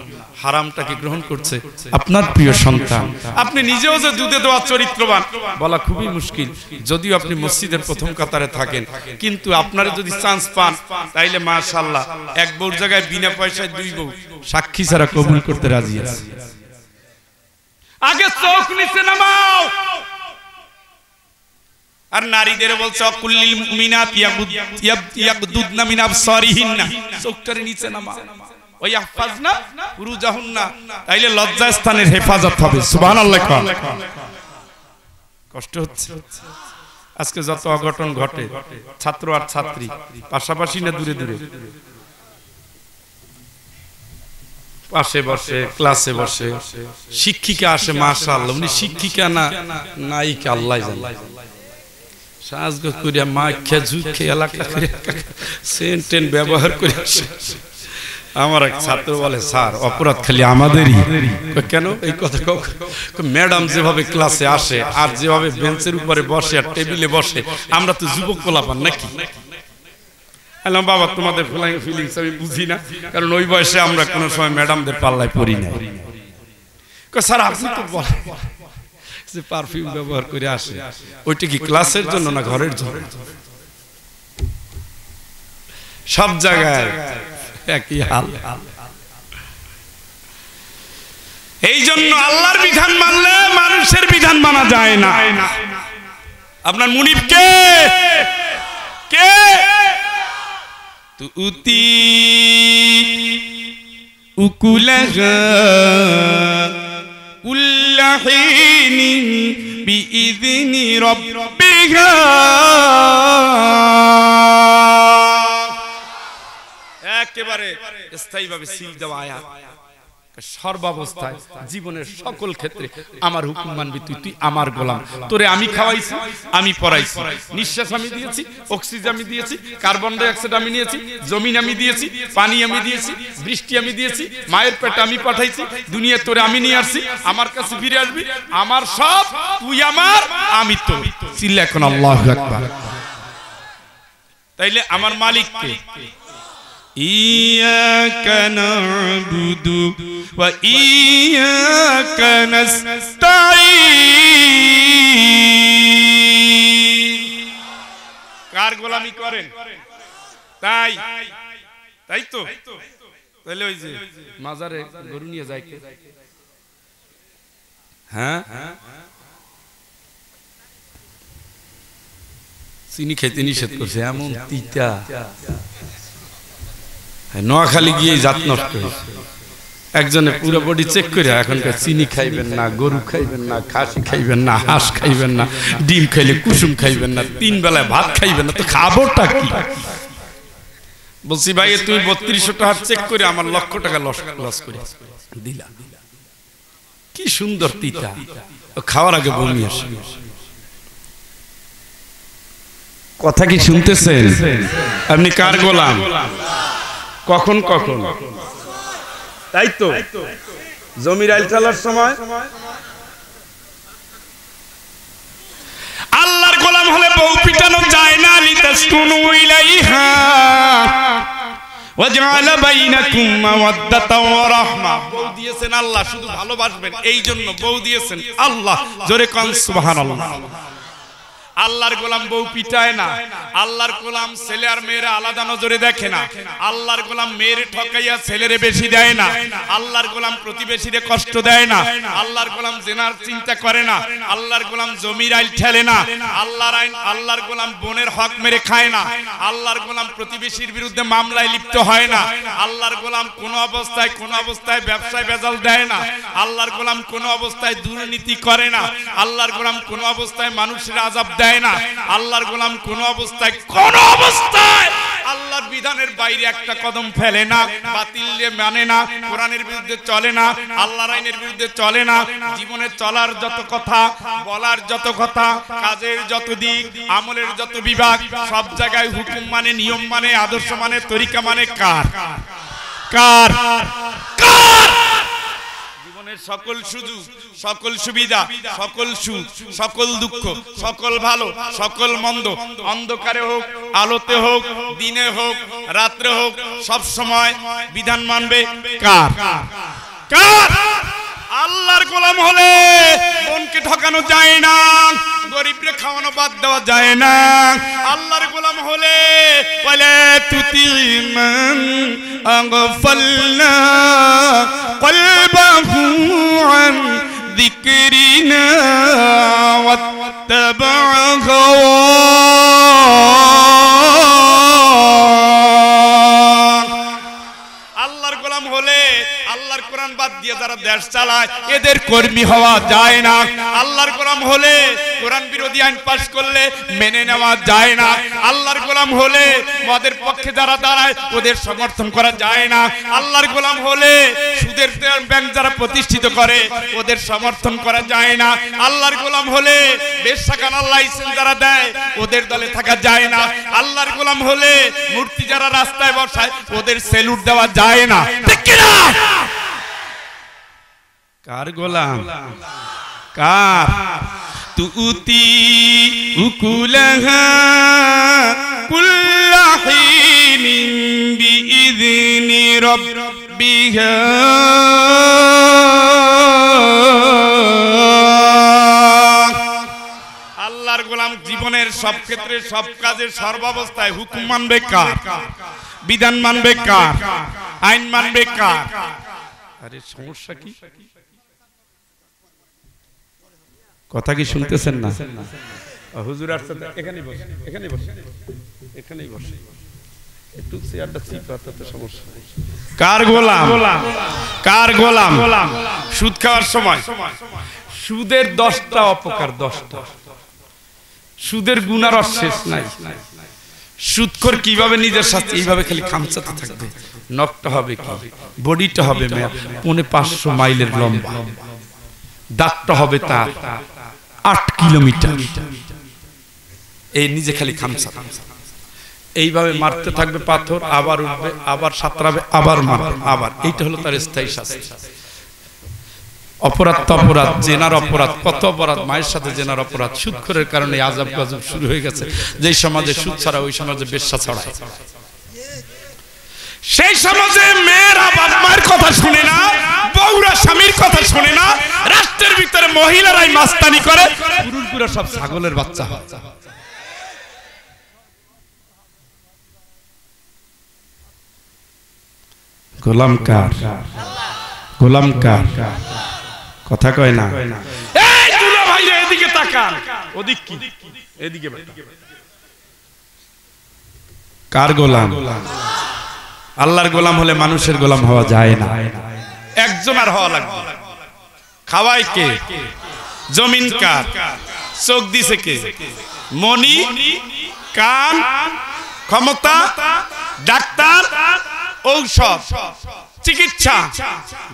হারামটাকে গ্রহণ করছে। আপনার প্রিয় সন্তান। আপনি নিজেও যে দুধে দেওয়া চরিত্রবান বলা খুবই মুশকিল। যদিও আপনি মসজিদের প্রথম কাতারে থাকেন কিন্তু আপনারা যদি চান্স পান তাইলে মাশাল্লাহ এক বউর জায়গায় বিনা পয়সায় দুই বউ সাক্ষী ছাড়া কবুল করতে রাজি আছে। আগে চোখ নিচে নামাও। আর নারীদের বলছে অকুল্লিল ইয়াব- ইয়াগদুদনা মিন আবসারিহিন্না। চোখটারে নিচে নামা ওই আহফাজনা ফুরুজাহুন্না তাইলে লজ্জা স্থানের হেফাজত হবে সুবহানাল্লাহ কষ্ট হচ্ছে। আজকে যত অঘটন ঘটে ছাত্র আর ছাত্রী পাশাপাশি না দূরে দূরে? পাশে বসে ক্লাসে বসে। শিক্ষিকা আসে মাশাআল্লাহ। উনি শিক্ষিকা না নায়িকা আল্লাহ জানে। সাজগোজ করিয়া মা খেজু খেয়ে এলাকা করে সেন্টেন ব্যবহার করে আসে। আমার এক ছাত্র বলে স্যার অপরাধ খালি আমাদেরই। কেন? এই কথা ম্যাডাম যেভাবে ক্লাসে আসে আর যেভাবে বেঞ্চের উপরে বসে আর টেবিলে বসে আমরা তো যুবক কোলাপান নাকি? বললাম, বাবা তোমাদের ফিলিংস আমি বুঝি না কারণ ওই বয়সে আমরা কোনো সময় ম্যাডামদের পাল্লায় পড়ি না স্যার আপনি তো বলেন যে পারফিউম ব্যবহার করে আসে। ওইটা কি ক্লাসের জন্য না ঘরের জন্য? সব জায়গায় একই হাল এই জন্য আল্লাহর বিধান মানলে মানুষের বিধান মানা যায় না আপনার মুনিব কে কে তুতি উকুলগা حين بإذن ربها স্থায়ীভাবে সিল দেওয়া আয়াত। সর্বাবস্থায় জীবনের সকল ক্ষেত্রে আমার হুকুম মানবি তুই তুই আমার গোলাম। তোরে আমি খাওয়াইছি, আমি পড়াইছি নিঃশ্বাস আমি দিয়েছি, অক্সিজেন আমি দিয়েছি, কার্বন ডাই অক্সাইড আমি নিয়েছি, জমিন আমি দিয়েছি, পানি আমি দিয়েছি, বৃষ্টি আমি দিয়েছি, মায়ের পেটে আমি পাঠাইছি, দুনিয়া তোরে আমি নিয়ে আসছি, আমার কাছে ফিরে আসবি, আমার সব তুই আমার, আমি তো চিল্লা এখন আল্লাহ তাইলে আমার মালিককে إياك نعبد وإياك نستعين কার গোলামি করেন তাই তাই তো তাহলে ওই যে মাজারে গরু নিয়ে যায় কে? হ্যাঁ চিনি খাইতে নিষেধ করছে এমন তিতা হ্যাঁ, নোয়াখালী গিয়ে জাত নষ্ট হয়েছে। একজনে পুরো বডি চেক করে, এখনকার চিনি খাইবেন না, গরু খাইবেন না, খাসি খাইবেন না, হাঁস খাইবেন না, ডিম খাইলে কুসুম খাইবেন না, তিন বেলায় ভাত খাইবেন না, তো খাবোটা কি? বলছি, ভাই তুমি বত্রিশশো টাকা চেক করে আমার লক্ষ টাকা লস করে দিলা। কি সুন্দর তিতা। খাওয়ার আগে বমি আসে। কথা কি শুনতেছেন? আপনি কার গোলাম? কখন কখন? তাই তো? জমির আইল চালার সময়? আল্লাহর গোলাম হলে বউ পিটানো যায় না, লিতাসকুনু ইলাইহা। দিয়েছেন আল্লাহ, শুধু ভালোবাসবেন এই জন্য বউ দিয়েছেন আল্লাহ। জোরে কোন, সুবহানাল্লাহ। আল্লাহর গোলাম বউ পিটায় না আল্লাহর গোলাম ছেলে আর মেয়েরা আলাদা নজরে দেখে না আল্লাহর গোলাম মেয়েরে ঠকাইয়া ছেলেরে বেশি দেয় না আল্লাহর গোলাম প্রতিবেশীরে কষ্ট দেয় না আল্লাহর গোলাম জেনার চিন্তা করে না আল্লাহর গোলাম জমির আইল ঠেলে না আল্লাহর আইন আল্লাহর গোলাম বোনের হক মেরে খায় না আল্লাহর গোলাম প্রতিবেশীর বিরুদ্ধে মামলায় লিপ্ত হয় না আল্লাহর গোলাম কোনো অবস্থায় কোনো অবস্থায় ব্যবসায় বেজাল দেয় না আল্লাহর গোলাম কোনো অবস্থায় দুর্নীতি করে না আল্লাহর গোলাম কোনো অবস্থায় মানুষের আজাব দেয় না। আল্লাহর গোলাম কোনো অবস্থায় কোন অবস্থায় আল্লাহর বিধানের বাইরে একটা কদম ফেলে না, বাতিল মানে না, কোরআনের বিরুদ্ধে চলে না, আল্লাহর আইনের বিরুদ্ধে চলে না। জীবনে চলার যত কথা, বলার যত কথা, কাজের যত দিক, আমলের যত বিভাগ, সব জায়গায় হুকুম মানে নিয়ম মানে আদর্শ মানে তরিকা মানে কার? কার? কার? জীবনের সকল সুযোগ, সকল সুবিধা, সকল সুখ, সকল দুঃখ, সকল ভালো, সকল মন্দ, অন্ধকারে হোক, আলোতে হোক, দিনে হোক, রাত্রে হোক, সব সময় বিধান মানবে কার? কার? আল্লাহর গোলাম হলে বোনকে ঠকানো যায় না, গরিবরে খাওয়ানো বাদ দেওয়া যায় না। আল্লাহর গোলাম হলে বলে, তুতি মান আগফালনা কলবাহু আন যিকরিনা ওয়াত্তাবা হাওয়া দিয়ে যারা দেশ চালায়, এদের কর্মী হওয়া যায় না। আল্লাহর গোলাম হলে কোরআন বিরোধী আইন পাশ করলে মেনে নেওয়া যায় না। আল্লাহর গোলাম হলে মদের পক্ষে যারা দাঁড়ায়, ওদের সমর্থন করা যায় না। আল্লাহর গোলাম হলে সুদের ব্যাংক যারা প্রতিষ্ঠিত করে, ওদের সমর্থন করা যায় না। আল্লাহর গোলাম হলে বেশাকানার লাইসেন্স যারা দেয়, ওদের দলে থাকা যায় না। আল্লাহর গোলাম হলে মূর্তি যারা রাস্তায় বসায়, ওদের সেলুট দেওয়া যায় না? কার গোলাম? কার? তুতি উকুলহা কুল্লা হিনিন বিইذনি রাব্বিহা। আল্লাহর গোলাম জীবনের সব ক্ষেত্রে সব কাজে সর্বাবস্থায় হুকুম মানবে কার? বিধান মানবে কার? আইন মানবে কার? আরে সমস্যা কি? কথা কি শুনতেছেন না? হুজুর আসছে এখানেই বসে এখানেই বসে এখানেই বসে। একটু চেয়ারটা চিপা তাতে সমস্যা কার গোলাম? কার গোলাম? সুদ খাওয়ার সময়? সুদের দশটা অপকার দশটা। সুদের গুণার নাই। সুদখোর কীভাবে নিজের সাথে এইভাবে খালি খামচাতে থাকবে। নখটা হবে কি? বডিটা হবে পৌনে পাঁচশো মাইলের লম্বা। দাঁতটা হবে তার। আট কিলোমিটার। এই নিজে খালি খামচা এইভাবে মারতে থাকবে পাথর, আবার উঠবে, আবার সাঁতরাবে, আবার মারবে, আবার। এইটা হলো তার স্থায়ী শাস্তি। অপরাধ তো অপরাধ, জেনার অপরাধ, কত অপরাধ, মায়ের সাথে জেনার অপরাধ। সুদখোরের কারণে আজাব গাজব শুরু হয়ে গেছে। যেই সমাজে সুদ ছাড়া, ওই সমাজে বেশ্যা ছড়ায় সেই সমাজে মেয়েরা বাপ মায়ের কথা শুনে না, বউরা স্বামীর কথা শুনে না, রাষ্ট্রের ভিতরে মহিলারাই মাস্তানি করে, পুরুষগুলো সব ছাগলের বাচ্চা হয়। কার গোলাম? আল্লাহর গোলাম হলে মানুষের গোলাম হওয়া যায় না। একজন আর হওয়া লাগবে। খাওয়াই কে? জমিন কার? চোখ দিছে কে? মনি কান, ক্ষমতা, ডাক্তার, ঔষধ, চিকিৎসা,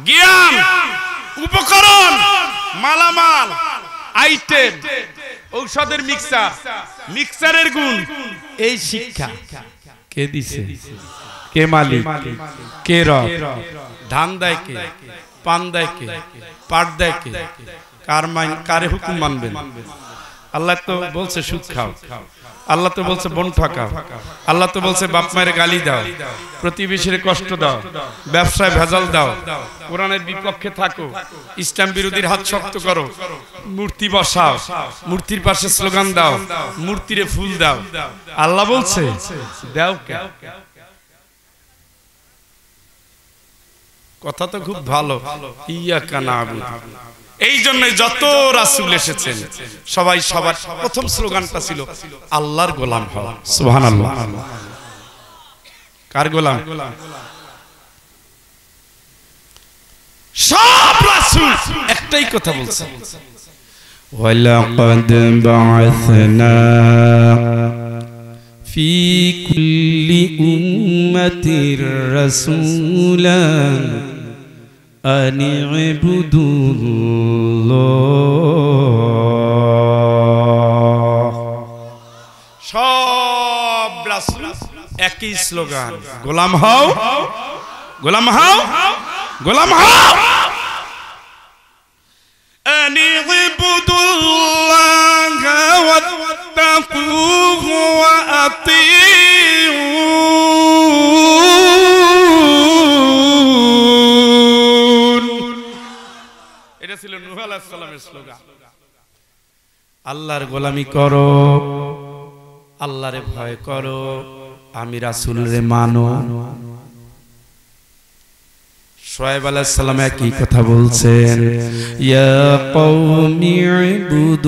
জ্ঞান, উপকরণ, মালামাল, আইটেম, ঔষধের মিক্সার, মিক্সারের গুণ, এই শিক্ষা। কে দিছে? কে মালিক? কে রব? ধান দেয় কে? পান দেয় কে? পাট দেয় কে? কার মাইন কারে হুকুম মানবেন? আল্লাহ তো বলছে, সুদ খাও। আল্লাহ তো বলছে, বন ঠকাও আল্লাহ তো বলছে, বাপ মায়ের গালি দাও। প্রতিবেশীর কষ্ট দাও। ব্যবসায় ভেজাল দাও। কোরআনের বিপক্ষে থাকো। ইসলাম বিরোধীর হাত শক্ত করো। মূর্তি বসাও। মূর্তির পাশে স্লোগান দাও। মূর্তিরে ফুল দাও। আল্লাহ বলছে, দাও কে কথা তো খুব ভালো ইয়া কানা এই জন্য যত রাসূল এসেছেন সবাই সবার প্রথম স্লোগানটা ছিল আল্লাহর গোলাম হওয়া সুবহানাল্লাহ কার গোলাম সব রাসূল একটাই কথা বলছে ولقد بعثنا في كل أمة رسولا أن اعبدوا الله সব রাসূল একই স্লোগান গোলাম হও গোলাম হও গোলাম হও আলাহিসাল্লামের স্লোগান। আল্লাহর গোলামি করো, আল্লাহরে ভয় করো, আমি রাসুল রে মানো সোহেব আলাহিসাল্লাম একই কথা বলছেন, ইয়া কওমি ইবুদুল্লাহ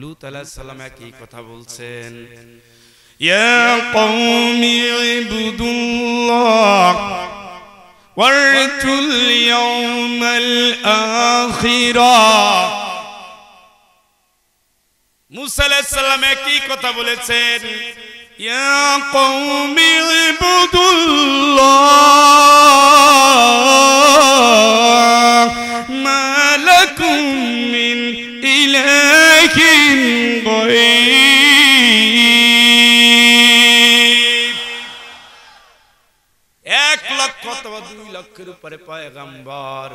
লুত আলাহিসাল্লাম একই কথা বলছেন, ইয়া কওমি ইবুদুল্লাহ। الله وارجوا اليوم الآخرة মুসা আলাইহিস সালাম একই কথা বলেছেন ইয়া কওমি ইবুদুল্লাহ মা লাকুম মিন ইলাহিন গায়র উপরে পয়গাম্বর।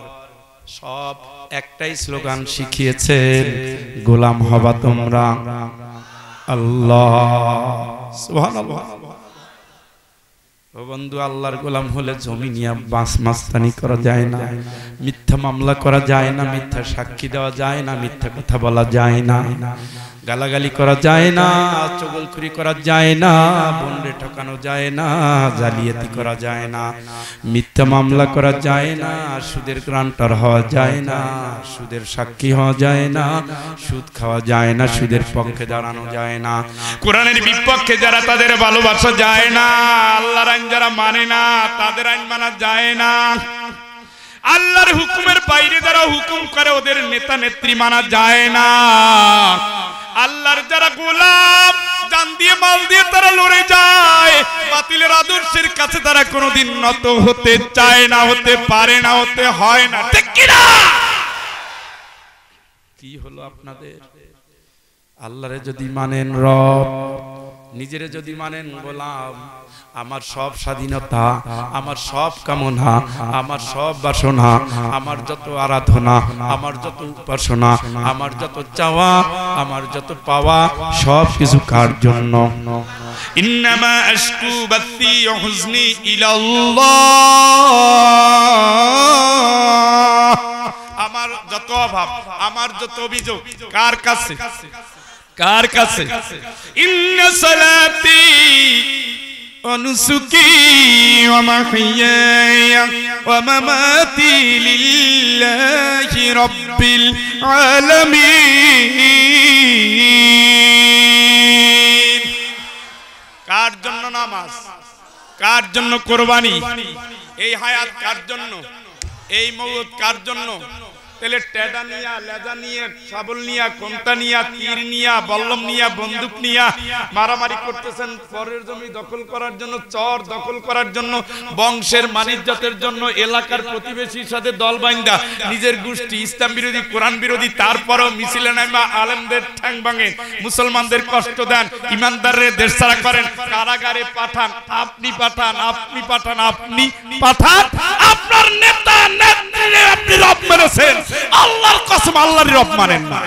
সব একটাই স্লোগান শিখিয়েছেন গোলাম হবা তোমরা। আল্লাহ। ও বন্ধু আল্লাহর গোলাম হলে জমি নিয়ে বাস মাস্তানি করা যায় না। মিথ্যা মামলা করা যায় না মিথ্যা সাক্ষী দেওয়া যায় না মিথ্যা কথা বলা যায় না। গালাগালি করা যায় না চগলখুরি করা যায় না, বন্ডে ঠকানো যায় না, জালিয়াতি করা যায় না, মিথ্যা মামলা করা যায় না, সুদের গ্রান্টার হওয়া যায় না, সুদের সাক্ষী হওয়া যায় না, সুদ খাওয়া যায় না, সুদের পক্ষে দাঁড়ানো যায় না। কোরআনের বিপক্ষে যারা তাদের ভালোবাসা যায় না, আল্লাহর আইন যারা মানে না, তাদের আইন মানা যায় না। আল্লাহর হুকুমের বাইরে যারা হুকুম করে, ওদের নেতা নেত্রী মানা যায় না। আল্লাহর যারা গোলাম, জান দিয়ে মাল দিয়ে তারা লড়ে যায়। বাতিলের আদর্শের কাছে তারা কোনোদিন নত হতে চায় না, হতে পারে না, হতে হয় না। ঠিক কিনা কি হলো আপনাদের? আল্লাহরে যদি মানেন রব নিজেরে যদি মানেন গোলাম, আমার সব স্বাধীনতা, আমার সব কামনা, আমার সব বাসনা, আমার যত আরাধনা, আমার যত উপাসনা, আমার যত চাওয়া, আমার যত পাওয়া, সব কিছু কার জন্য? বাতি আমার যত অভাব, আমার যত অভিযোগ, কার কাছে? কার কাছে? ইন্না সালাতি অনুসুকি ওয়া মাহিয়ায়া ওয়া মামাতি লিল্লাহি রাব্বিল আলামিন। কার জন্য নামাজ? কার জন্য কোরবানি? এই হায়াত কার জন্য? এই মৌত কার জন্য? তাহলে টেডা নিয়া, লেজা নিয়ে, শাবল নিয়া কোনটা নিয়া, তীর নিয়া, বল্লম নিয়া, বন্দুক নিয়া মারামারি করতেছেন পরের জমি দখল করার জন্য, চর দখল করার জন্য, বংশের মানিজ্যতের জন্য, এলাকার প্রতিবেশীর সাথে দল বাইন্দা, নিজের গোষ্ঠী, ইসলাম বিরোধী, কোরআন বিরোধী, তারপরও মিছিলে নামা আলেমদের ঠ্যাং ভাঙেন, মুসলমানদের কষ্ট দেন, ইমানদারের দেশ ছাড়া করেন, কারাগারে পাঠান, আপনি পাঠান আপনি পাঠান আপনি পাঠান, আপনার নেতা নেত্রী আপনি রব মেরেছেন। আল্লাহর কসম আল্লাহর রব মানেন না।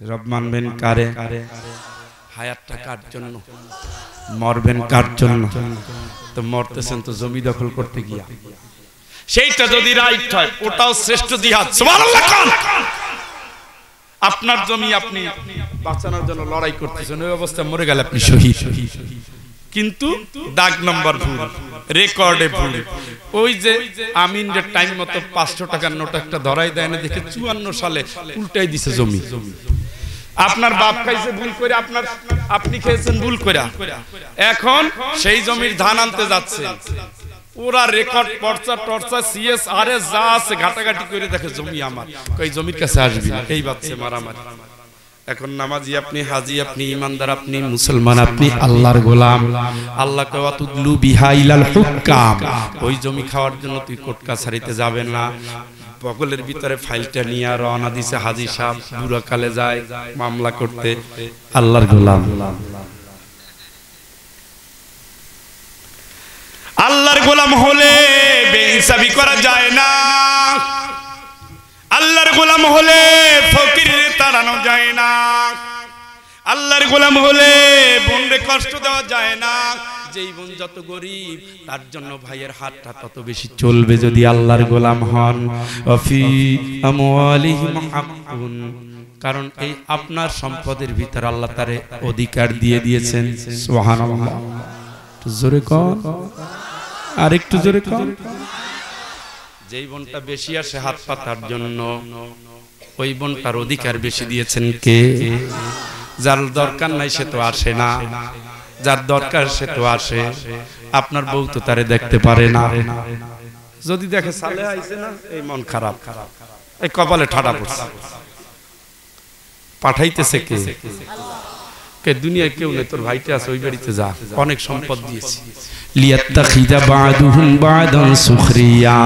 রব মানবেন কারে? হায়াতটা কার জন্য? মরবেন কার জন্য? তো মরতেছেন তো জমি দখল করতে গিয়া। সেইটা যদি রাইট হয় ওটাও শ্রেষ্ঠ জিহাদ। সুবহানাল্লাহ খান আপনার জমি আপনি বাঁচানোর জন্য লড়াই করতেছেন ওই অবস্থায় মরে গেলে আপনি শহীদ। কিন্তু দাগ নাম্বার ভুল, রেকর্ডে ভুল। ওই যে আমিন যে টাইম মতো পাঁচশো টাকার নোট একটা ধরাই দেয় না, দেখে চুয়ান্ন সালে উল্টাই দিছে জমি। আপনার বাপ খাইছে ভুল করে আপনার আপনি খেয়েছেন ভুল করে এখন সেই জমির ধান আনতে যাচ্ছে। ওরা রেকর্ড পর্চা টর্চা সিএস আর এস যা আছে, ঘাটাঘাটি করে দেখে জমি আমার। কই, জমির কাছে আসবি এই বাচ্চা মারামারি। এখন নামাজি আপনি হাজি আপনি ইমানদার আপনি মুসলমান আপনি আল্লাহর গোলাম। আল্লাহকে অতুদলু বিহাইলাল হুকাম। ওই জমি খাওয়ার জন্য তুই কোর্ট কাছারিতে যাবেন না। বগলের ভিতরে ফাইলটা নিয়ে রওনা দিছে হাজি সাহেব বুড়াকালে যায় মামলা করতে। আল্লাহর গোলাম। আল্লাহর গোলাম হলে বেহিসাবি করা যায় না। আল্লাহর গোলাম হলে ফকিরের তাড়ানো যায় না। আল্লাহর গোলাম হলে বোনরে কষ্ট দেওয়া যায় না। যেই বোন যত গরিব, তার জন্য ভাইয়ের হাতটা তত বেশি চলবে যদি আল্লাহর গোলাম হন। আমওয়ালিহিম হাক্কুন কারণ এই আপনার সম্পদের ভিতর আল্লাহ তারে অধিকার দিয়ে দিয়েছেন। সুবহানাল্লাহ। জোরে কর আর একটু জোরে কর যেই বোনটা বেশি আসে হাত পাতার জন্য, ওই বোনটার অধিকার বেশি দিয়েছেন কে? যার দরকার নাই সে তো আসে না। যার দরকার সে তো আসে। আপনার বউ তো তারে দেখতে পারে না। যদি দেখে সালে আইছে না, এই মন খারাপ। এই কপালে ঠাডা পড়ছে। পাঠাইতেছে কে? কে দুনিয়ায় কেউ নেই তোর ভাইটা আছে ওই বাড়িতে যা। অনেক সম্পদ দিয়েছি। লিয়াত্তাখিদা বাদুহুম বাদান সুখরিয়া।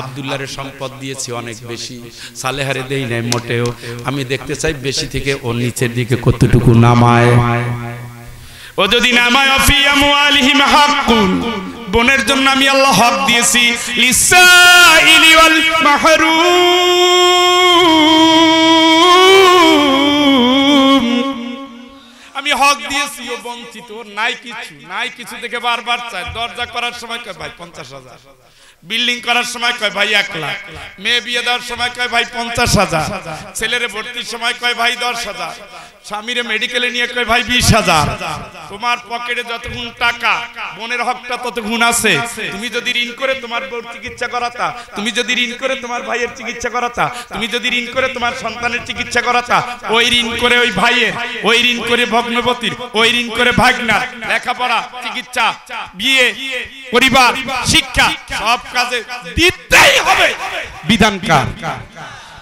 আব্দুল্লাহর সম্পদ দিয়েছি অনেক বেশি সালেহারে দেই নাই মোটেও। আমি দেখতে চাই বেশি থেকে ওর নিচের দিকে কতটুকু নামায়। ও যদি নামায় হাক্কুন। বোনের জন্য আমি আল্লাহ হক দিয়েছি লিসাইলি ওয়াল মাহরুম। আমি হক দিয়েছি ও বঞ্চিত, ওর নাই কিছু নাই কিছু দেখে বারবার চায়। দরজা করার সময় কয়, ভাই, পঞ্চাশ হাজার। বিল্ডিং করার সময় কয়, ভাই, এক লাখ। মেয়ে বিয়ে দেওয়ার সময় কয়, ভাই, পঞ্চাশ হাজার। ছেলেরে ভর্তির সময় কয়, ভাই, দশ হাজার। স্বামীরে মেডিকেলে নিয়ে কয়, ভাই, বিশ হাজার। তোমার পকেটে যতক্ষণ টাকা, বোনের হকটা ততক্ষণ আছে। তুমি যদি ঋণ করে তোমার বউর চিকিৎসা করাতা, তুমি যদি ঋণ করে তোমার ভাইয়ের চিকিৎসা করাতা, তুমি যদি ঋণ করে তোমার সন্তানের চিকিৎসা করাতা, ওই ঋণ করে ওই ভাইয়ের, ওই ঋণ করে ভগ্নবতীর, ওই ঋণ করে ভাগনার, লেখাপড়া, চিকিৎসা, বিয়ে, পরিবার, শিক্ষা, সব কাজে দিতেই হবে। বিধানকার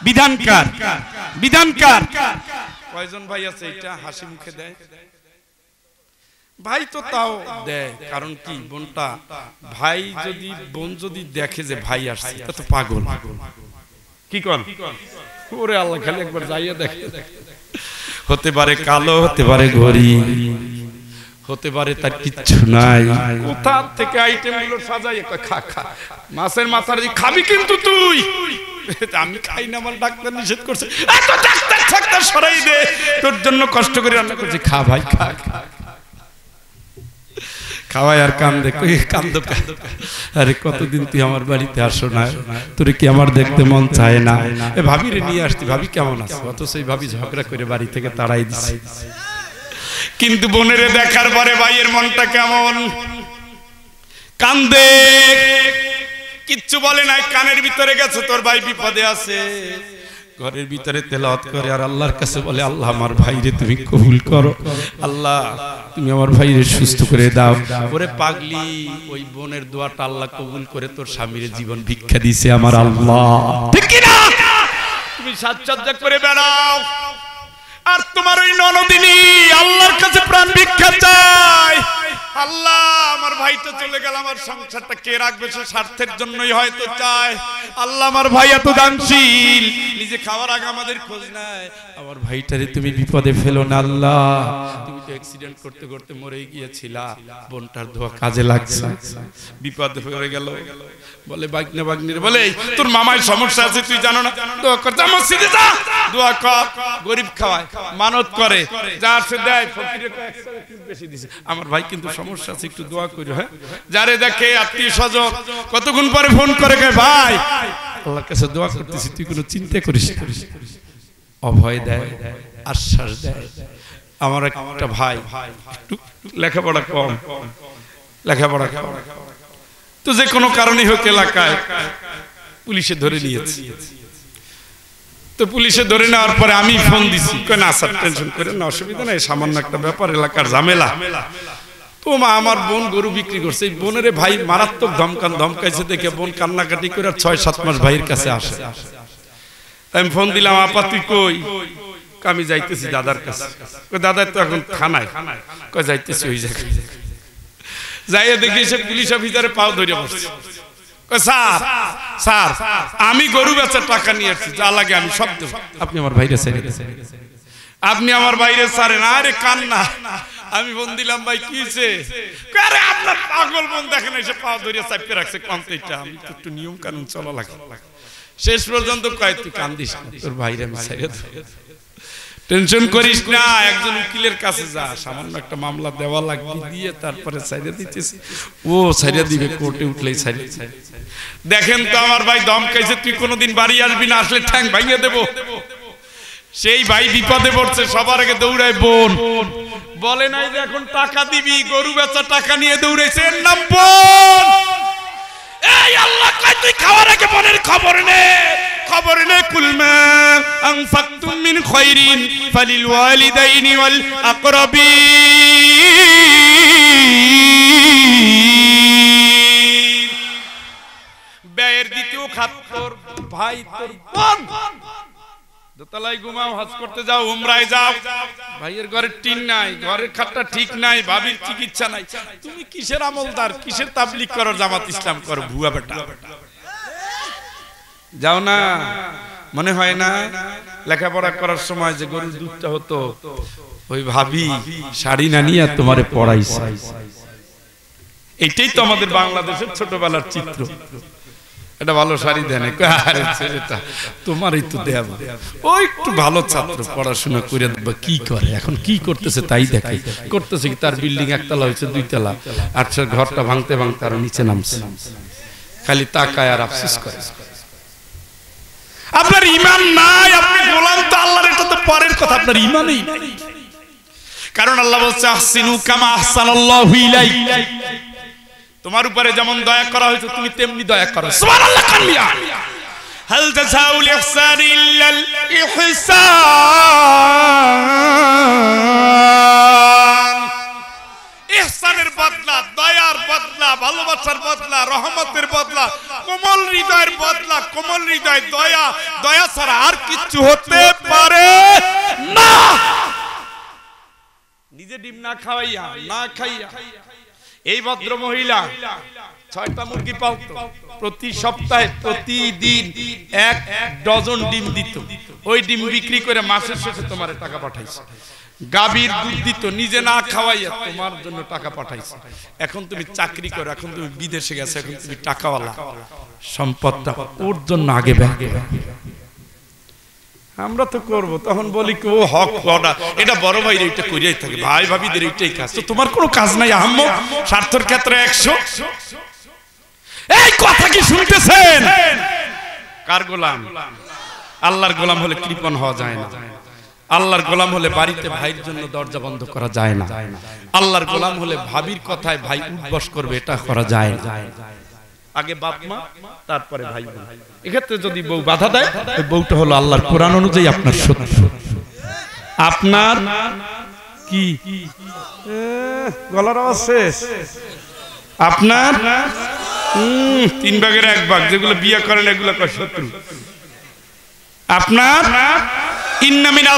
বিধানকার বিধানকার। কয়জন ভাই আছে? এটা হাসি মুখে দেয়। ভাই তো তাও দেয় কারণ কি? বোনটা ভাই যদি বোন যদি দেখে যে ভাই আসছে এটা তো পাগল। কি কন? ওরে আল্লাহ খালি একবার যাইয়া দেখে। হতে পারে কালো হতে পারে ঘড়ি হতে পারে তার কিচ্ছু নাই। কোথা থেকে আইটেমগুলো সাজাই? খা খা। মাছের মাথার দিয়ে খাবি কিন্তু তুই। আমি খাই না আমার ডাক্তার নিষেধ করছে। এত ডাক্তার ডাক্তার সরাই দে। তোর জন্য কষ্ট করে রান্না করছি। খা ভাই খা। খা খাওয়াই আর কান্দো। কান্দো আরে কতদিন তুই আমার বাড়িতে আসো না? তোরে কি আমার দেখতে মন চায় না? এ ভাবি রে নিয়ে আসতি ভাবি কেমন আছে? অত সেই ভাবি ঝগড়া করে বাড়ি থেকে তাড়াই দিছে। কিন্তু বোনেরে দেখার পরে ভাইয়ের মনটা কেমন? কান্দে। কিচ্ছু বলে নাই, কানের ভিতরে গেছে, তোর ভাই বিপদে আছে। ঘরের ভিতরে তেলাওয়াত করে আর আল্লাহর কাছে বলে, আল্লাহ, আমার ভাইরে তুমি কবুল করো। আল্লাহ, তুমি আমার ভাইরে সুস্থ করে দাও। ওরে পাগলি, ওই বোনের দোয়াটা আল্লাহ কবুল করে তোর স্বামীর জীবন ভিক্ষা দিছে আমার আল্লাহ। ঠিক না তুমি সাজসজ্জা করে বেড়াও। আর তোমার ওই ননদিনী আল্লাহর কাছে প্রাণ ভিক্ষা চায়। আল্লাহ, আমার ভাইটা চলে গেল, আমার সংসারটা কে রাখবে সে স্বার্থের জন্যই হয়তো চায়। আল্লাহ, আমার ভাই এত দানশীল, নিজে খাওয়ার আগে আমাদের খোঁজ নেয়। আমার ভাইটারে তুমি বিপদে ফেলো না, আল্লাহ। তুমি তো অ্যাক্সিডেন্ট করতে করতে মরে গিয়েছিলা, বোনটার দোয়া কাজে লাগছে। বিপদ হয়ে গেল। বলে বাগনে বাগনির বলে, তোর মামায় সমস্যা আছে, তুই জানো না? দোয়া কর মসজিদে যা। দোয়া কর, গরিব খাওয়ায়, মানত করে, যা সে দেয় ফকিরে বেশি দিছে। আমার ভাই কিন্তু সমস্যা আছে, একটু দোয়া করি হ্যাঁ? যারে দেখে আত্মীয় স্বজন, কতক্ষণ পরে ফোন করে কয়, ভাই, আল্লাহর কাছে দোয়া করতেছি, তুই কোনো চিন্তা করিস না। অভয় দেয়, আশ্বাস দেয়। আমার একটা ভাই লেখাপড়া কম লেখাপড়া কম। তো যে কোনো কারণে হোক এলাকায় পুলিশে ধরে নিয়েছে। তো পুলিশে ধরে নেওয়ার পরে আমি ফোন দিছি না স্যার টেনশন করে না, অসুবিধা নাই, সামান্য একটা ব্যাপার, এলাকার ঝামেলা। তো মা, আমার বোন গরু বিক্রি করছে, এই বোনের ভাই মারাত্মক ধমকান, ধমকাইছে দেখে বোন কান্নাকাটি করে ছয় সাত মাস ভাইয়ের কাছে আসে। আমি ফোন দিলাম, আপা, তুই কই? আমি যাইতেছি দাদার কাছে। দাদা তো এখন থানায়। কই যাইতেছি ওই জায়গায়। যাইয়া দেখি সে পুলিশ অফিসারে পাও ধরে বসছে। স্যার স্যার আমি গরু বেচার টাকা নিয়ে আসছি যা লাগে আমি সব দেবো। আপনি আমার ছেড়ে দেন। আপনি আমার বাইরে ছাড়েন আরে কান্না। আমি বোন দিলাম ভাই কি আরে আপনার পাগল বোন দেখেন এসে পা ধরিয়া চাপিয়ে রাখছে কমতেটা আমি একটু নিয়ম কানুন চলা লাগে। শেষ পর্যন্ত কয় তুই কান্দিস তোর ভাইরে আমি ছেড়ে দেবো। টেনশন করিস না, একজন উকিলের কাছে যা। সামান্য একটা মামলা দেওয়া লাগবে দিয়ে তারপরে সাইডে দিতেছি। ও সাইডে দিবে, কোর্টে উঠলেই সাইডে দেখেন তো আমার ভাই দমকাইছে তুই কোনোদিন বাড়ি আসবি না, আসলে ঠ্যাং ভাঙিয়ে দেব। সেই ভাই বিপদে পড়ছে, সবার আগে দৌড়ায় বোন। বলে নাই যে এখন টাকা দিবি, গরু বেচা টাকা নিয়ে দৌড়াইছে এর নাম বোন। এই আল্লাহ তুই খাওয়ার আগে বোনের খবর নে। খবর নে কুলমা। আনফাকতুম মিন খায়রিন ফালিল ওয়ালিদাইনি ওয়াল আকরাবিন ব্যয়ের দ্বিতীয় খাত ভাই, তোর বোন। দোতলায় ঘুমাও, হজ করতে যাও, উমরায় যাও। ভাইয়ের ঘরের টিন নাই, ঘরের খাটটা ঠিক নাই, ভাবির চিকিৎসা নাই। তুমি কিসের আমলদার? কিসের তাবলিক করো জামাত ইসলাম করো, ভুয়া বেটা? যাও না। মনে হয় না, লেখাপড়া করার সময় যে গরুর দুধটা হতো, ওই ভাবি শাড়ি না নিয়ে তোমারে পড়াইছে। এইটাই তো আমাদের বাংলাদেশের ছোটবেলার চিত্র। ভালো শাড়ি দেন তোমারই তো দেব ও একটু ভালো ছাত্র, পড়াশোনা করে কি করে, এখন কি করতেছে তাই দেখে। করতেছে কি, তার বিল্ডিং একতলা হয়েছে দুইতলা, আর ঘরটা ভাঙতে ভাঙতে আরও নিচে নামছে। খালি তাকায় আর আফসোস করে। আপনার ইমান নাই, আপনি গোলাম তো আল্লাহর, এটা তো পরের কথা, আপনার ইমানই নাই। কারণ আল্লাহ বলছে, আহসিনু কামা আহসানাল্লাহু ইলাইক। তোমার উপরে যেমন দয়া করা হয়েছে, তুমি তেমনি দয়া করো। সুবহানাল্লাহ, কামিয়া। হাল জাযাউল ইহসান ইল্লাল ইহসান। ইহসানের বদলা, দয়ার বদলা, ভালোবাসার বদলা, রহমতের বদলা কোমল হৃদয়ের বদলা কোমল হৃদয় দয়া দয়া ছাড়া আর কিছু হতে পারে না। নিজে ডিম না খাওয়াইয়া না খাইয়া। এই ভদ্র মহিলা ছয়টা মুরগি পালতো প্রতি সপ্তাহে প্রতিদিন এক ডজন ডিম দিত। ওই ডিম বিক্রি করে মাসের শেষে তোমার টাকা পাঠাইছে। গাভীর দুধ দিত নিজে না খাওয়াইয়া তোমার জন্য টাকা পাঠাইছে। এখন তুমি চাকরি করো, এখন তুমি বিদেশে গেছো, এখন তুমি টাকাওয়ালা। সম্পদটা ওর জন্য আগে ব্যাগে আমরা তো করব, তখন বলি কি, ও হক করা এটা বড় ভাইয়ের এইটা করিয়াই থাকে, ভাই ভাবিদের এইটাই কাজ। তো তোমার কোনো কাজ নাই আহম্ম স্বার্থর ক্ষেত্রে একশো। এই কথা কি শুনতেছেন? কার গোলাম? আল্লাহর গোলাম হলে কৃপণ হওয়া যায় না। আল্লাহর গোলাম হলে বাড়িতে ভাইয়ের জন্য দরজা বন্ধ করা যায় না। আল্লাহর গোলাম হলে ভাবির কথায় ভাই উঠবস করবে, এটা করা যায় না। আগে বাপ মা, তারপরে ভাই বোন। এক্ষেত্রে যদি বউ বাধা দেয় বউটা হলো আল্লাহর কোরআন অনুযায়ী আপনার শত্রু। আপনার কি? গলার আওয়াজ শেষ। আপনার? তিন ভাগের এক ভাগ, যেগুলো বিয়ে করেন, এগুলো শত্রু? আপনার? ইন্নামিন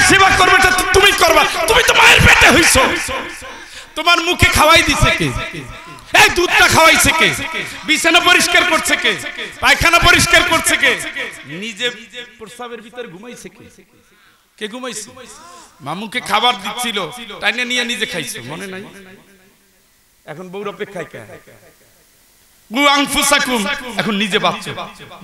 সেবা করবে তুমি করবা। তুমি তো মায়ের পেটে হইছো। তোমার মুখে খাওয়াই দিছে কে? এই, দুধটা খাওয়াইছে কে? বিছানা পরিষ্কার করছে কে? পায়খানা পরিষ্কার করছে কে? নিজে প্রস্রাবের ভিতরে ঘুমাইছে কে? কে ঘুমাইছে? মামুকে খাবার দিচ্ছিল টাইনে নিয়ে নিজে খাইছে। মনে নাই? এখন বউর অপেক্ষায় কে? এখন নিজে বাঁচছো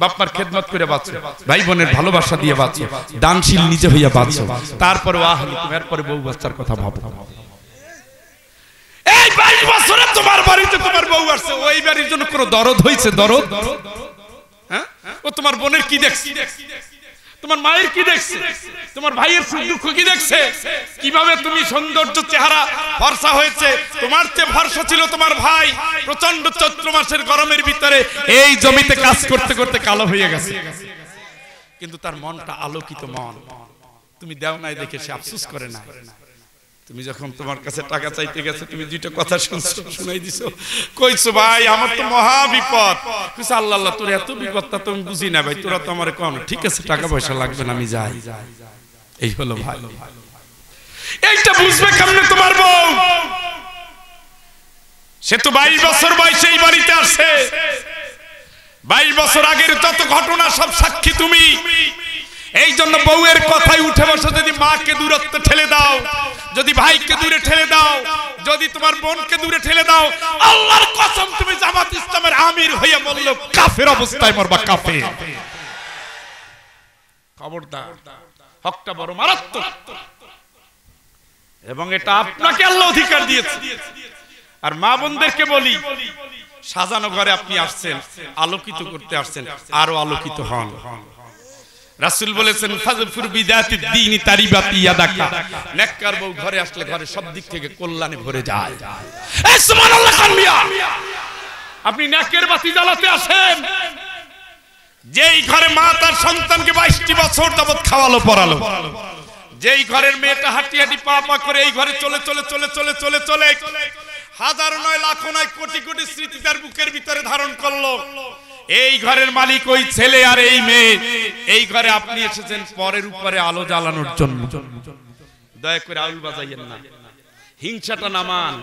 বাপ্পার খেদমত করে বাঁচছো ভাই বোনের ভালোবাসা দিয়ে বাঁচছো দানশীল নিজে হইয়া বাঁচছো তারপরে এরপরে বউ বাচ্চার কথা ভাবো। এই বাইশ বছরে তোমার বাড়িতে তোমার বউ আসছে। ওই বাড়ির জন্য কোনো দরদ হয়েছে দরদ? হ্যাঁ? ও তোমার বোনের কি দেখছে? তোমার মায়ের কি দেখছে? তোমার ভাইয়ের সুখ দুঃখ কি দেখছে? কীভাবে তুমি সৌন্দর্য চেহারা ভরসা হয়েছে? তোমার চেয়ে ভরসা ছিল তোমার ভাই প্রচণ্ড চৈত্র মাসের গরমের ভিতরে এই জমিতে কাজ করতে করতে কালো হয়ে গেছে। কিন্তু তার মনটা আলোকিত মন। তুমি দেও নাই দেখে সে আফসুস করে না তুমি যখন তোমার কাছে টাকা চাইতে গেছে, তুমি দুইটা কথা শুনছো, শুনাই দিছো। কইছো, ভাই, আমার তো মহা বিপদ। কইছো, আল্লাহ আল্লাহ, তোর এত বিপদটা তো আমি বুঝি না ভাই, তোরা তো আমার কম ঠিক আছে, টাকা পয়সা লাগবে না, আমি যাই। এই হলো ভাই। এইটা বুঝবে কেমনে তোমার বউ? সে তো বাইশ বছর বয়সে এই বাড়িতে আসছে বাইশ বছর আগের যত ঘটনা, সব সাক্ষী তুমি। এই জন্য বউয়ের কথাই উঠে বসে, যদি মাকে দূরত্ব ঠেলে দাও, যদি ভাইকে দূরে ঠেলে দাও, যদি তোমার বোনকে দূরে ঠেলে দাও, আল্লাহর কসম তুমি জামাত ইসলামের আমির হইয়া বলল কাফের অবস্থায় মরবা কাফে খবরদার, হকটা বড় মারাত্মক। এবং এটা আপনাকে আল্লাহ অধিকার দিয়েছে। আর মা বোনদেরকে বলি, সাজানো ঘরে আপনি আসছেন, আলোকিত করতে আসছেন, আরও আলোকিত হন। রাসূল বলেছেন, ফাজফুর বিদাতি দ্বীনি তারিবাতি ইয়াদাকা। নেককার বউ ঘরে আসলে ঘরে সব দিক থেকে কল্যাণে ভরে যায়। এই সুবহানাল্লাহ খান আপনি নেকের বাতি জ্বালাতে আসেন। যেই ঘরে মা তার সন্তানকে বাইশটি বছর যাবত খাওয়ালো, পড়ালো। যেই ঘরের মেয়েটা হাঁটি হাঁটি পা পা করে এই ঘরে চলে চলে চলে চলে চলে চলে। হাজার নয়, লাখো নয়, কোটি কোটি স্মৃতি তার বুকের ভিতরে ধারণ করল। এই ঘরের মালিক ওই ছেলে আর এই মেয়ে। এই ঘরে আপনি এসেছেন পরের উপরে আলো জ্বালানোর জন্য। দয়া করে আউল বাজাইয়েন না। হিংসাটা নামান।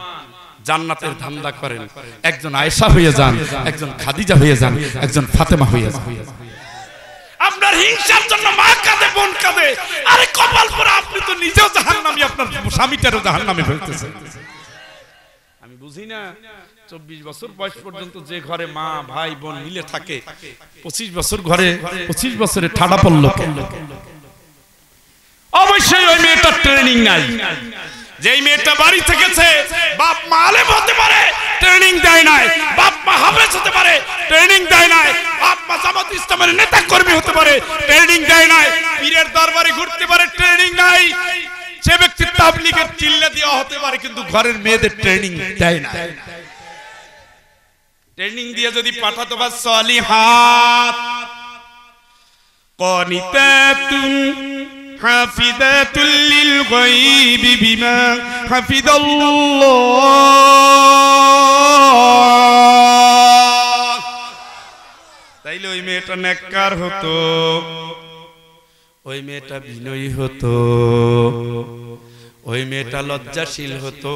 জান্নাতের ধান্দা করেন। একজন আয়েশা হয়ে যান, একজন খাদিজা হয়ে যান, একজন ফাতেমা হয়ে যান। আপনার হিংসার জন্য মা কাঁদে, বোন কাঁদে। আরে কপাল পরে, আপনি তো নিজেও জাহান্নামী, আপনার স্বামীটারও জাহান্নামে ফেলতেছেন আমি বুঝি না। চব্বিশ বছর বয়স পর্যন্ত যে ঘরে মা, ভাই, বোন মিলে থাকে, পঁচিশ বছর ঘরে পঁচিশ বছরে ঠাডা পড়ল অবশ্যই ওই মেয়েটার ট্রেনিং নাই। যেই মেয়েটা বাড়ি থেকেছে, বাপ মা আলেম হতে পারে ট্রেনিং দেয় নাই। বাপ মা হাফেজ হতে পারে ট্রেনিং দেয় নাই। বাপ মা জামাত ইসলামের নেতা কর্মী হতে পারে ট্রেনিং দেয় নাই। পীরের দরবারে ঘুরতে পারে ট্রেনিং নাই। সে ব্যক্তি তাবলিগের চিল্লা দেওয়া হতে পারে, কিন্তু ঘরের মেয়েদের ট্রেনিং দেয় না ট্রেনিং দিয়ে যদি পাঠাতো বা সলিহাত কনিতাতুন হাফিজাতুল লিল গায়বি বিমা হাফিজাল্লাহ তাইলে ওই মেয়েটা নেককার হতো। ওই মেয়েটা বিনয়ী হতো। ওই মেয়েটা লজ্জাশীল হতো।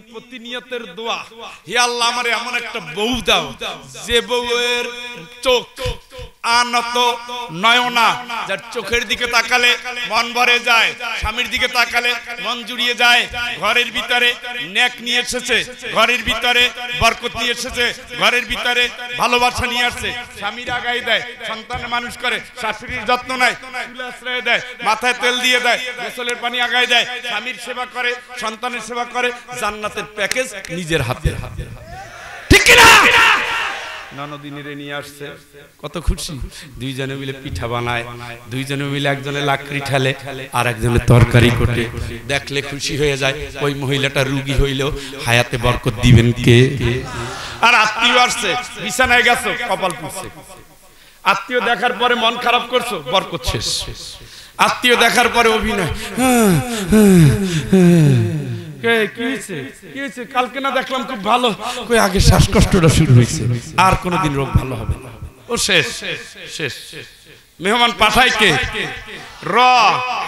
প্রতিনিয়তের দোয়া। হে আল্লাহ আমার এমন একটা বউ দাও যে বউয়ের চোখ আনত নয়না যার চোখের দিকে তাকালে মন ভরে যায়, স্বামীর দিকে তাকালে মন জুড়িয়ে যায়, ঘরের ভিতরে নেক নিয়ে এসেছে, ঘরের ভিতরে বরকত নিয়ে এসেছে, ঘরের ভিতরে ভালোবাসা নিয়ে আসছে। স্বামীর আগাই দেয়, সন্তান মানুষ করে, শাশুড়ির যত্ন নেয় দেয়, মাথায় তেল দিয়ে দেয়, গোসলের পানি আগায় দেয়, স্বামীর সেবা করে, সন্তানের সেবা করে, জান্নাতের প্যাকেজ নিজের হাতে। ঠিক কিনা? ননদিনীরে নিয়ে আসছে। কত খুশি। দুইজনে মিলে পিঠা বানায় দুইজনে মিলে একজনে লাকড়ি ঠেলে আর একজনে তরকারি কোটে। দেখলে খুশি হয়ে যায় ওই মহিলাটা রুগী হইলেও হায়াতে বরকত দিবেন কে? আর আত্মীয় আসছে বিছানায় গেছো কপাল পুষছে আত্মীয় দেখার পরে মন খারাপ করছ বরকত শেষ। আত্মীয় দেখার পরে অভিনয়। কে, কি হয়েছে? কি হয়েছে? কালকে না দেখলাম খুব ভালো। কই আগে শ্বাসকষ্টটা শুরু হয়েছে। আর কোনোদিন রোগ ভালো হবে না। ও শেষ শেষ মেহমান পাঠায় কে? র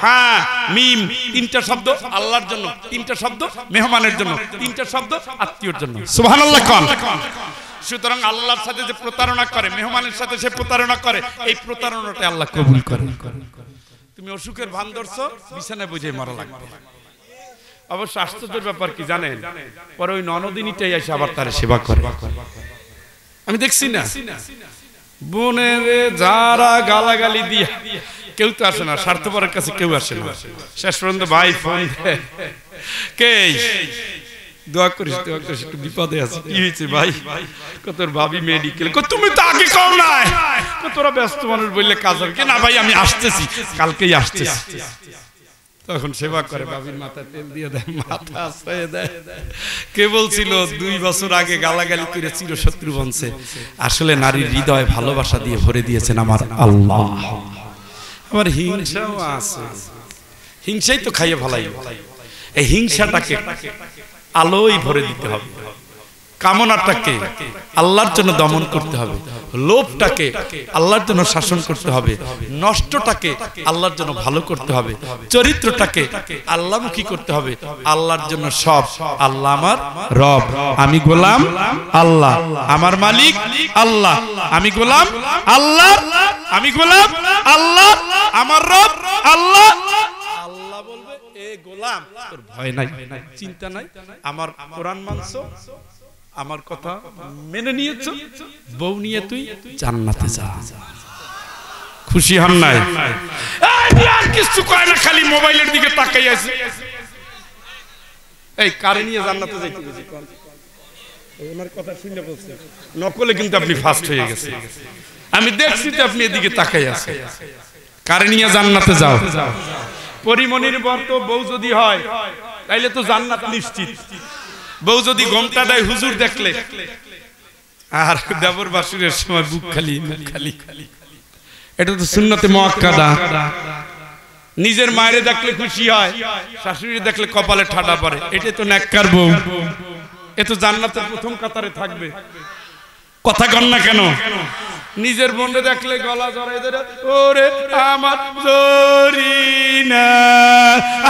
হ্যাঁ মিম তিনটা শব্দ আল্লাহর জন্য। তিনটা শব্দ মেহমানের জন্য। তিনটা শব্দ আত্মীয়র জন্য। সুবহানাল্লাহ কোন। সুতরাং আল্লাহর সাথে যে প্রতারণা করে মেহমানের সাথে সে প্রতারণা করে এই প্রতারণাটা আল্লাহ কবুল করে। তুমি অসুখের ভান ধরছো বিছানায় বুঝে মারা লাগবে। অবশ্য আশ্চর্যের ব্যাপার কি জানেন? পরে ওই ননদিনীটাই এসে আবার তার সেবা করে। আমি দেখছি না। বোনের যারা গালাগালি দিয়ে কেউ তো আসে না স্বার্থপরের কাছে কেউ আসে না। শেষ পর্যন্ত ভাই ফোন। কে দোয়া করিস দোয়া করিস একটু বিপদে আছে। কি হয়েছে ভাই? তোর ভাবি মেডিকেল তুমি তো আগে কও নাই। তোরা ব্যস্ত মানুষ বললে কাজ হবে। না ভাই আমি আসতেছি। কালকেই আসতেছি। তখন সেবা করে, বাবির মাথায় তেল দিয়ে দেয়, মাথা আশ্রয় দেয়। কে বলছিল, দুই বছর আগে গালাগালি করে চিরশত্রু বনছে। আসলে নারীর হৃদয় ভালোবাসা দিয়ে ভরে দিয়েছেন আমার আল্লাহ। আমার হিংসাও আছে। হিংসাই তো খাইয়ে ভালাই এই হিংসাটাকে আলোই ভরে দিতে হবে। কামনাটাকে আল্লাহর জন্য দমন করতে হবে, লোভটাকে আল্লাহর জন্য শাসন করতে হবে, নষ্টটাকে আল্লাহর জন্য ভালো করতে হবে, চরিত্রটাকে আল্লাহমুখী করতে হবে, আল্লাহর জন্য সব, আল্লাহ আমার রব, আমি গোলাম আল্লাহ, আমার মালিক আল্লাহ, আমি গোলাম আল্লাহ, আমি গোলাম আল্লাহ, আমার রব আল্লাহ। আল্লাহ বলবে, এ গোলাম, তোর ভয় নাই, চিন্তা নাই, আমার কোরআন মানছো আমার কথা মেনে নিয়েছ? বউ নিয়ে তুই জান্নাতে যা। খুশি হন নাই? আর কিছু কয় না, খালি মোবাইলের দিকে তাকাই আছে এই, কারে নিয়ে জান্নাতে যাইতে গেছি? ওনার কথা শুনে বলছে। নকলে কিন্তু আপনি ফার্স্ট হয়ে গেছে আমি দেখছি তো আপনি এদিকে তাকাই আছে কারে নিয়ে জান্নাতে যাও? পরিমনির তো বউ যদি হয়, তাইলে তো জান্নাত নিশ্চিত। বউ যদি ঘোমটা দেয়, হুজুর দেখলে। আর দেবর বাসুরের সময় বুক খালি খালি খালি। এটা তো সুন্নতে মহাকাদা নিজের মায়ের দেখলে খুশি হয় শাশুড়ি দেখলে কপালে ঠাডা পড়ে। এটা তো ন্যাক্কার বউ। এ তো জান্নাতের প্রথম কাতারে থাকবে। কথা কন না কেন? নিজের বোনরে দেখলে গলা জড়াই ধরে ওরে আমার জরিনা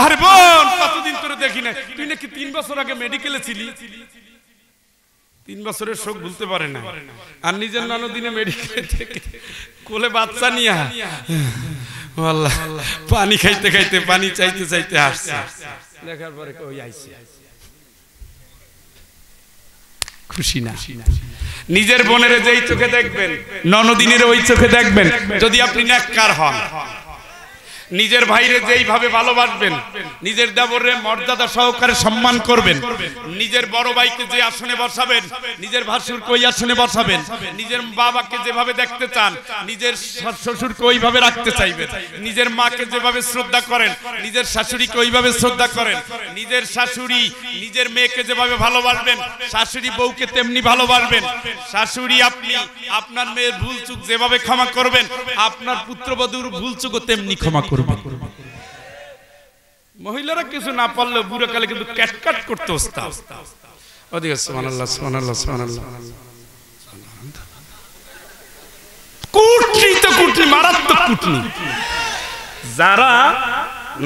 আর বোন কতদিন তোরে দেখি না তুই নাকি তিন বছর আগে মেডিকেলে ছিলি? তিন বছরের শোক ভুলতে পারে না। আর নিজের ননদিনে মেডিকেলে থেকে কোলে বাচ্চা নিয়ে আল্লাহ পানি খাইতে খাইতে পানি চাইতে চাইতে আসছে। দেখার পরে ওই আইছে? খুশি না। নিজের বোনের যেই চোখে দেখবেন ননদিনের ওই চোখে দেখবেন যদি আপনি ন্যাক্কার হন। নিজের ভাইরে যেইভাবে ভালোবাসবেন, নিজের দেবরে মর্যাদা সহকারে সম্মান করবেন, নিজের বড় ভাইকে যে আসনে বসাবেন, নিজের ভাসুর কই আসনে বসাবেন, নিজের বাবাকে যেভাবে দেখতে চান, নিজের শ্বশুরকে ওইভাবে রাখতে চাইবেন, নিজের মাকে যেভাবে শ্রদ্ধা করেন, নিজের শাশুড়িকে ওইভাবে শ্রদ্ধা করেন, নিজের শাশুড়ি নিজের মেয়েকে যেভাবে ভালোবাসবেন, শাশুড়ি বউকে তেমনি ভালোবাসবেন, শাশুড়ি আপনি আপনার মেয়ের ভুল চুক যেভাবে ক্ষমা করবেন, আপনার পুত্রবধূর ভুল চুকও তেমনি ক্ষমা করবেন। মহিলারা কিছু না পারলে বুড়ো কালে কিন্তু ক্যাটকাট করতে যারা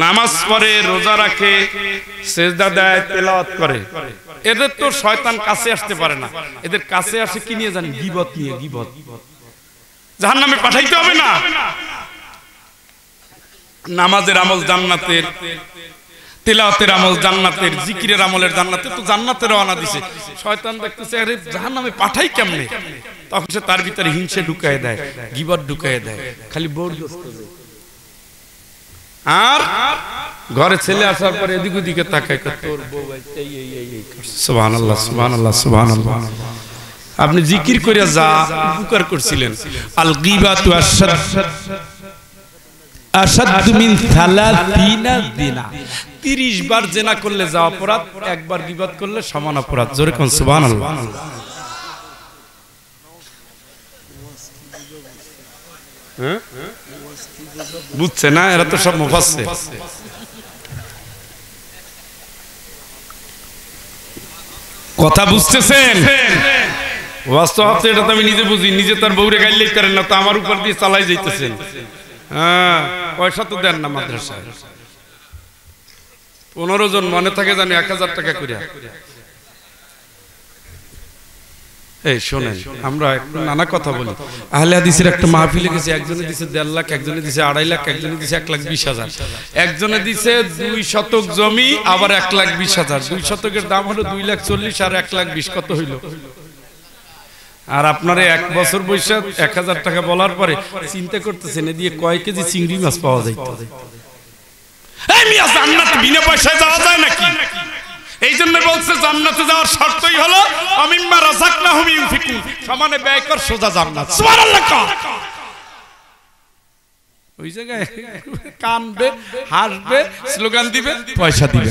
নামাজ পড়ে, রোজা রাখে, সেজদা দেয়, তেলাওয়াত করে, এদের তো শয়তান কাছে আসতে পারে না। এদের কাছে আসে কি নিয়ে জানেন গিবত নিয়ে, গিবত। জাহান্নামে পাঠাইতে হবে না। নামাজের আমল জান্নাতের তেলাওয়াতের আমল জান্নাতের জিকিরের আমলের জান্নাতের তো জান্নাতের রওনা দিছে। শয়তান দেখতেছে আরে জাহান্নামে পাঠাই কেমনে? তখন সে তার ভিতরে হিংসে ঢুকায় দেয় গিবত ঢুকায় দেয় খালি বোর আর ঘরে ছেলে আসার পরে এদিক ওদিকে তাকায় কয়, তোর বউ? এই এই এই। সুবহানাল্লাহ সুবহানাল্লাহ সুবহানাল্লাহ। আপনি জিকির করে যা উপকার করছিলেন। আল গিবাতু আশাদ মিন থালাতিনা দিনা 30 বার জেনা করলে যা অপরাধ, একবার গিবত করলে সমান অপরাধ। জোরে কোন হ্যাঁ? বুঝছে না? এরা তো সব মুফাসসির। কথা বুঝতেছেন? বাস্তব তো এটা তো আমি নিজে বুঝি, নিজে তার বউরে গাইলেই করেন না, তো আমার উপর দিয়ে চালাই যাইতেছেন। হ্যাঁ। পয়সা তো দেন না মাদ্রাসায়। পনেরো জন মনে থাকে জানি এক হাজার টাকা করে এই, শোনেন, আমরা নানা কথা বলি। আহলে হাদিসের একটা মাহফিলে গেছে, একজনে দিছে দেড় লাখ, একজনে দিছে আড়াই লাখ, একজনে দিছে এক লাখ বিশ হাজার। একজনে দিছে দুই শতক জমি, আবার এক লাখ বিশ হাজার। দুই শতকের দাম হলো দুই লাখ চল্লিশ আর এক লাখ বিশ, কত হইল? আর আপনার এক বছর বৈশা এক হাজার টাকা বলার পরে চিন্তা করতেছেন এ দিয়ে কয় কেজি চিংড়ি মাছ পাওয়া জান্নাত বিনা পয়সায় যাওয়া যায় নাকি? এই জন্য বলছে যাওয়ার শর্তই সমানে ব্যয় সোজা ওই জায়গায় কানবে, হাসবে, স্লোগান দিবে, পয়সা দিবে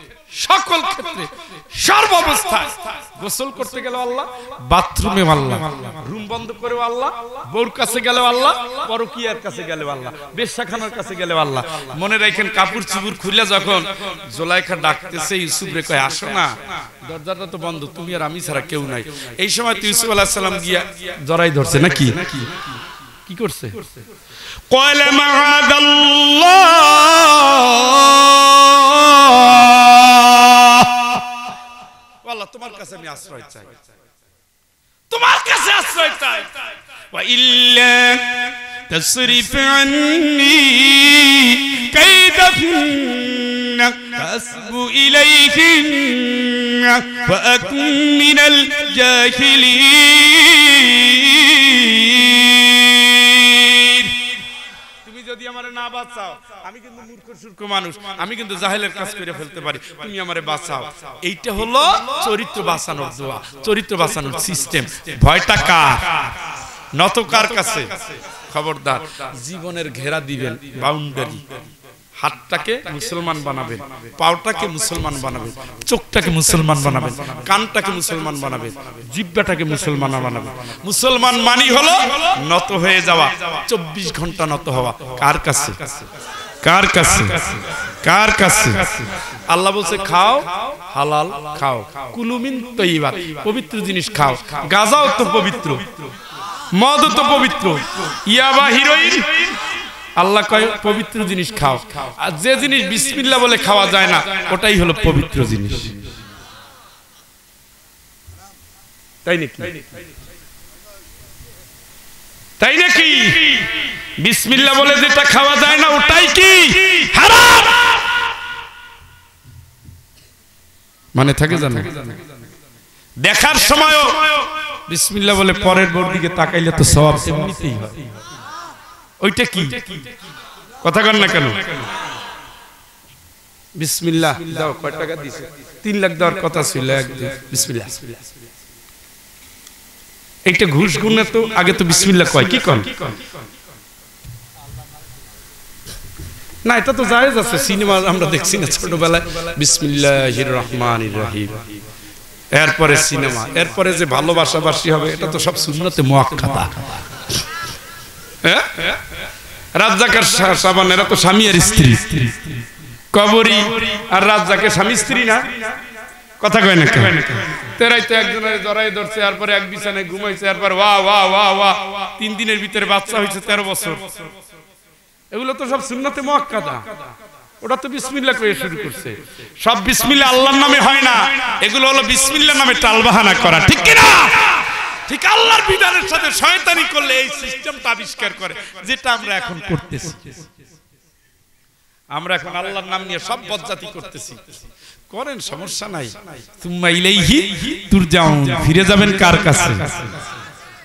সকল ক্ষেত্রে, সর্বাবস্থায়। গোসল করতে গেল আল্লাহ, বাথরুমে আল্লাহ রুম বন্ধ করে আল্লাহ, বউর কাছে গেল আল্লাহ, পরকিয়ার কাছে গেল আল্লাহ, বেশ্যাখানার কাছে গেল আল্লাহ। মনে রাখেন, কাপড় চুপুর খুলে যখন জোলাইখা ডাকতেছে ইউসুফ রে কয়, আসো না, দরজাটা তো বন্ধ, তুমি আর আমি ছাড়া কেউ নাই। এই সময় তো ইউসুফ আলাইহিস সালাম গিয়া জড়াই ধরছে, নাকি? কি করছে? কয়লা মাহাদাল্লাহ আল্লাহ তোমার কাছে আমি আশ্রয় চাই তোমার কাছে আশ্রয় চাই وإلا تصرف عني كيدهن فأسب إليهن وأكن من الجاهلين না বাঁচাও। আমি কিন্তু মূর্খ, সূর্খ মানুষ। আমি কিন্তু জাহেলের কাজ করে ফেলতে পারি। তুমি আমারে বাঁচাও। এইটা হলো চরিত্র বাঁচানোর দোয়া, চরিত্র বাঁচানোর সিস্টেম ভয়টা কার? নত কার কাছে? খবরদার, জীবনের ঘেরা দিবেন বাউন্ডারি হাতটাকে মুসলমান বানাবেন পাওটাকে মুসলমান বানাবেন চোখটাকে মুসলমান বানাবেন কানটাকে মুসলমান বানাবেন জিব্বাটাকে মুসলমান বানাবেন। মুসলমান মানি হলো নত হয়ে যাওয়া। চব্বিশ ঘণ্টা নত হওয়া। কার কাছে? কার কাছে? কার কাছে? আল্লাহ বলছে খাও হালাল খাও। কুলুমিন তৈবাত পবিত্র জিনিস খাও। গাজাও তো পবিত্র। মদ তো পবিত্র। ইয়াবা হিরোইন আল্লাহ কয়, পবিত্র জিনিস খাও। আর যে জিনিস বিসমিল্লাহ বলে খাওয়া যায় না, ওটাই হলো পবিত্র জিনিস। তাই নাকি? তাই নাকি? বিসমিল্লাহ বলে যেটা খাওয়া যায় না, ওটাই কি? হারাম! মানে থাকে জানো? দেখার সময়ও বিসমিল্লাহ বলে পরের বোর দিকে তাকাইলে তো সব হয়। ওইটা কি? কথা কন না কেন? বিসমিল্লাহ। দাও, কয় টাকা দিছে? তিন লাখ দেওয়ার কথা ছিল বিসমিল্লাহ। এইটা ঘুষ গুণে তো আগে তো বিসমিল্লাহ কয়, কি কন? না, এটা তো জায়েজ আছে, সিনেমা আমরা দেখছি না ছোটবেলায়। বিসমিল্লাহির রহমানির রহিম। এরপরে সিনেমা, এরপরে যে ভালোবাসাবাসি হবে, এটা তো সব সুন্নতে মুআক্কাদা হ্যাঁ? রাজ্জাকের সাবান, এরা তো স্বামী আর স্ত্রী। কবরী আর রাজ্জাকের স্বামী স্ত্রী না? কথা কয় না কেন তেরাই তো একজনের জড়াই ধরছে, এরপরে এক বিছানায় ঘুমাইছে, এরপর ওয়া ওয়া ওয়া ওয়া। তিন দিনের ভিতরে বাচ্চা হয়েছে তেরো বছর। এগুলো তো সব সুন্নতে মুআক্কাদা ওটা তো বিসমিল্লাহ করে শুরু করছে। সব বিসমিল্লাহ আল্লাহর নামে হয় না। এগুলো হলো বিসমিল্লাহ নামে টালবাহানা করা। ঠিক কি না ঠিক আল্লাহর বিধানের সাথে শয়তানি করলে এই সিস্টেমটা আবিষ্কার করে, যেটা আমরা এখন করতেছি। আমরা এখন আল্লাহর নাম নিয়ে সব বজ্জাতি করতেছি। করেন, সমস্যা নাই। তুম্মা ইলাইহি তুরজাউন, ফিরে যাবেন কার কাছে?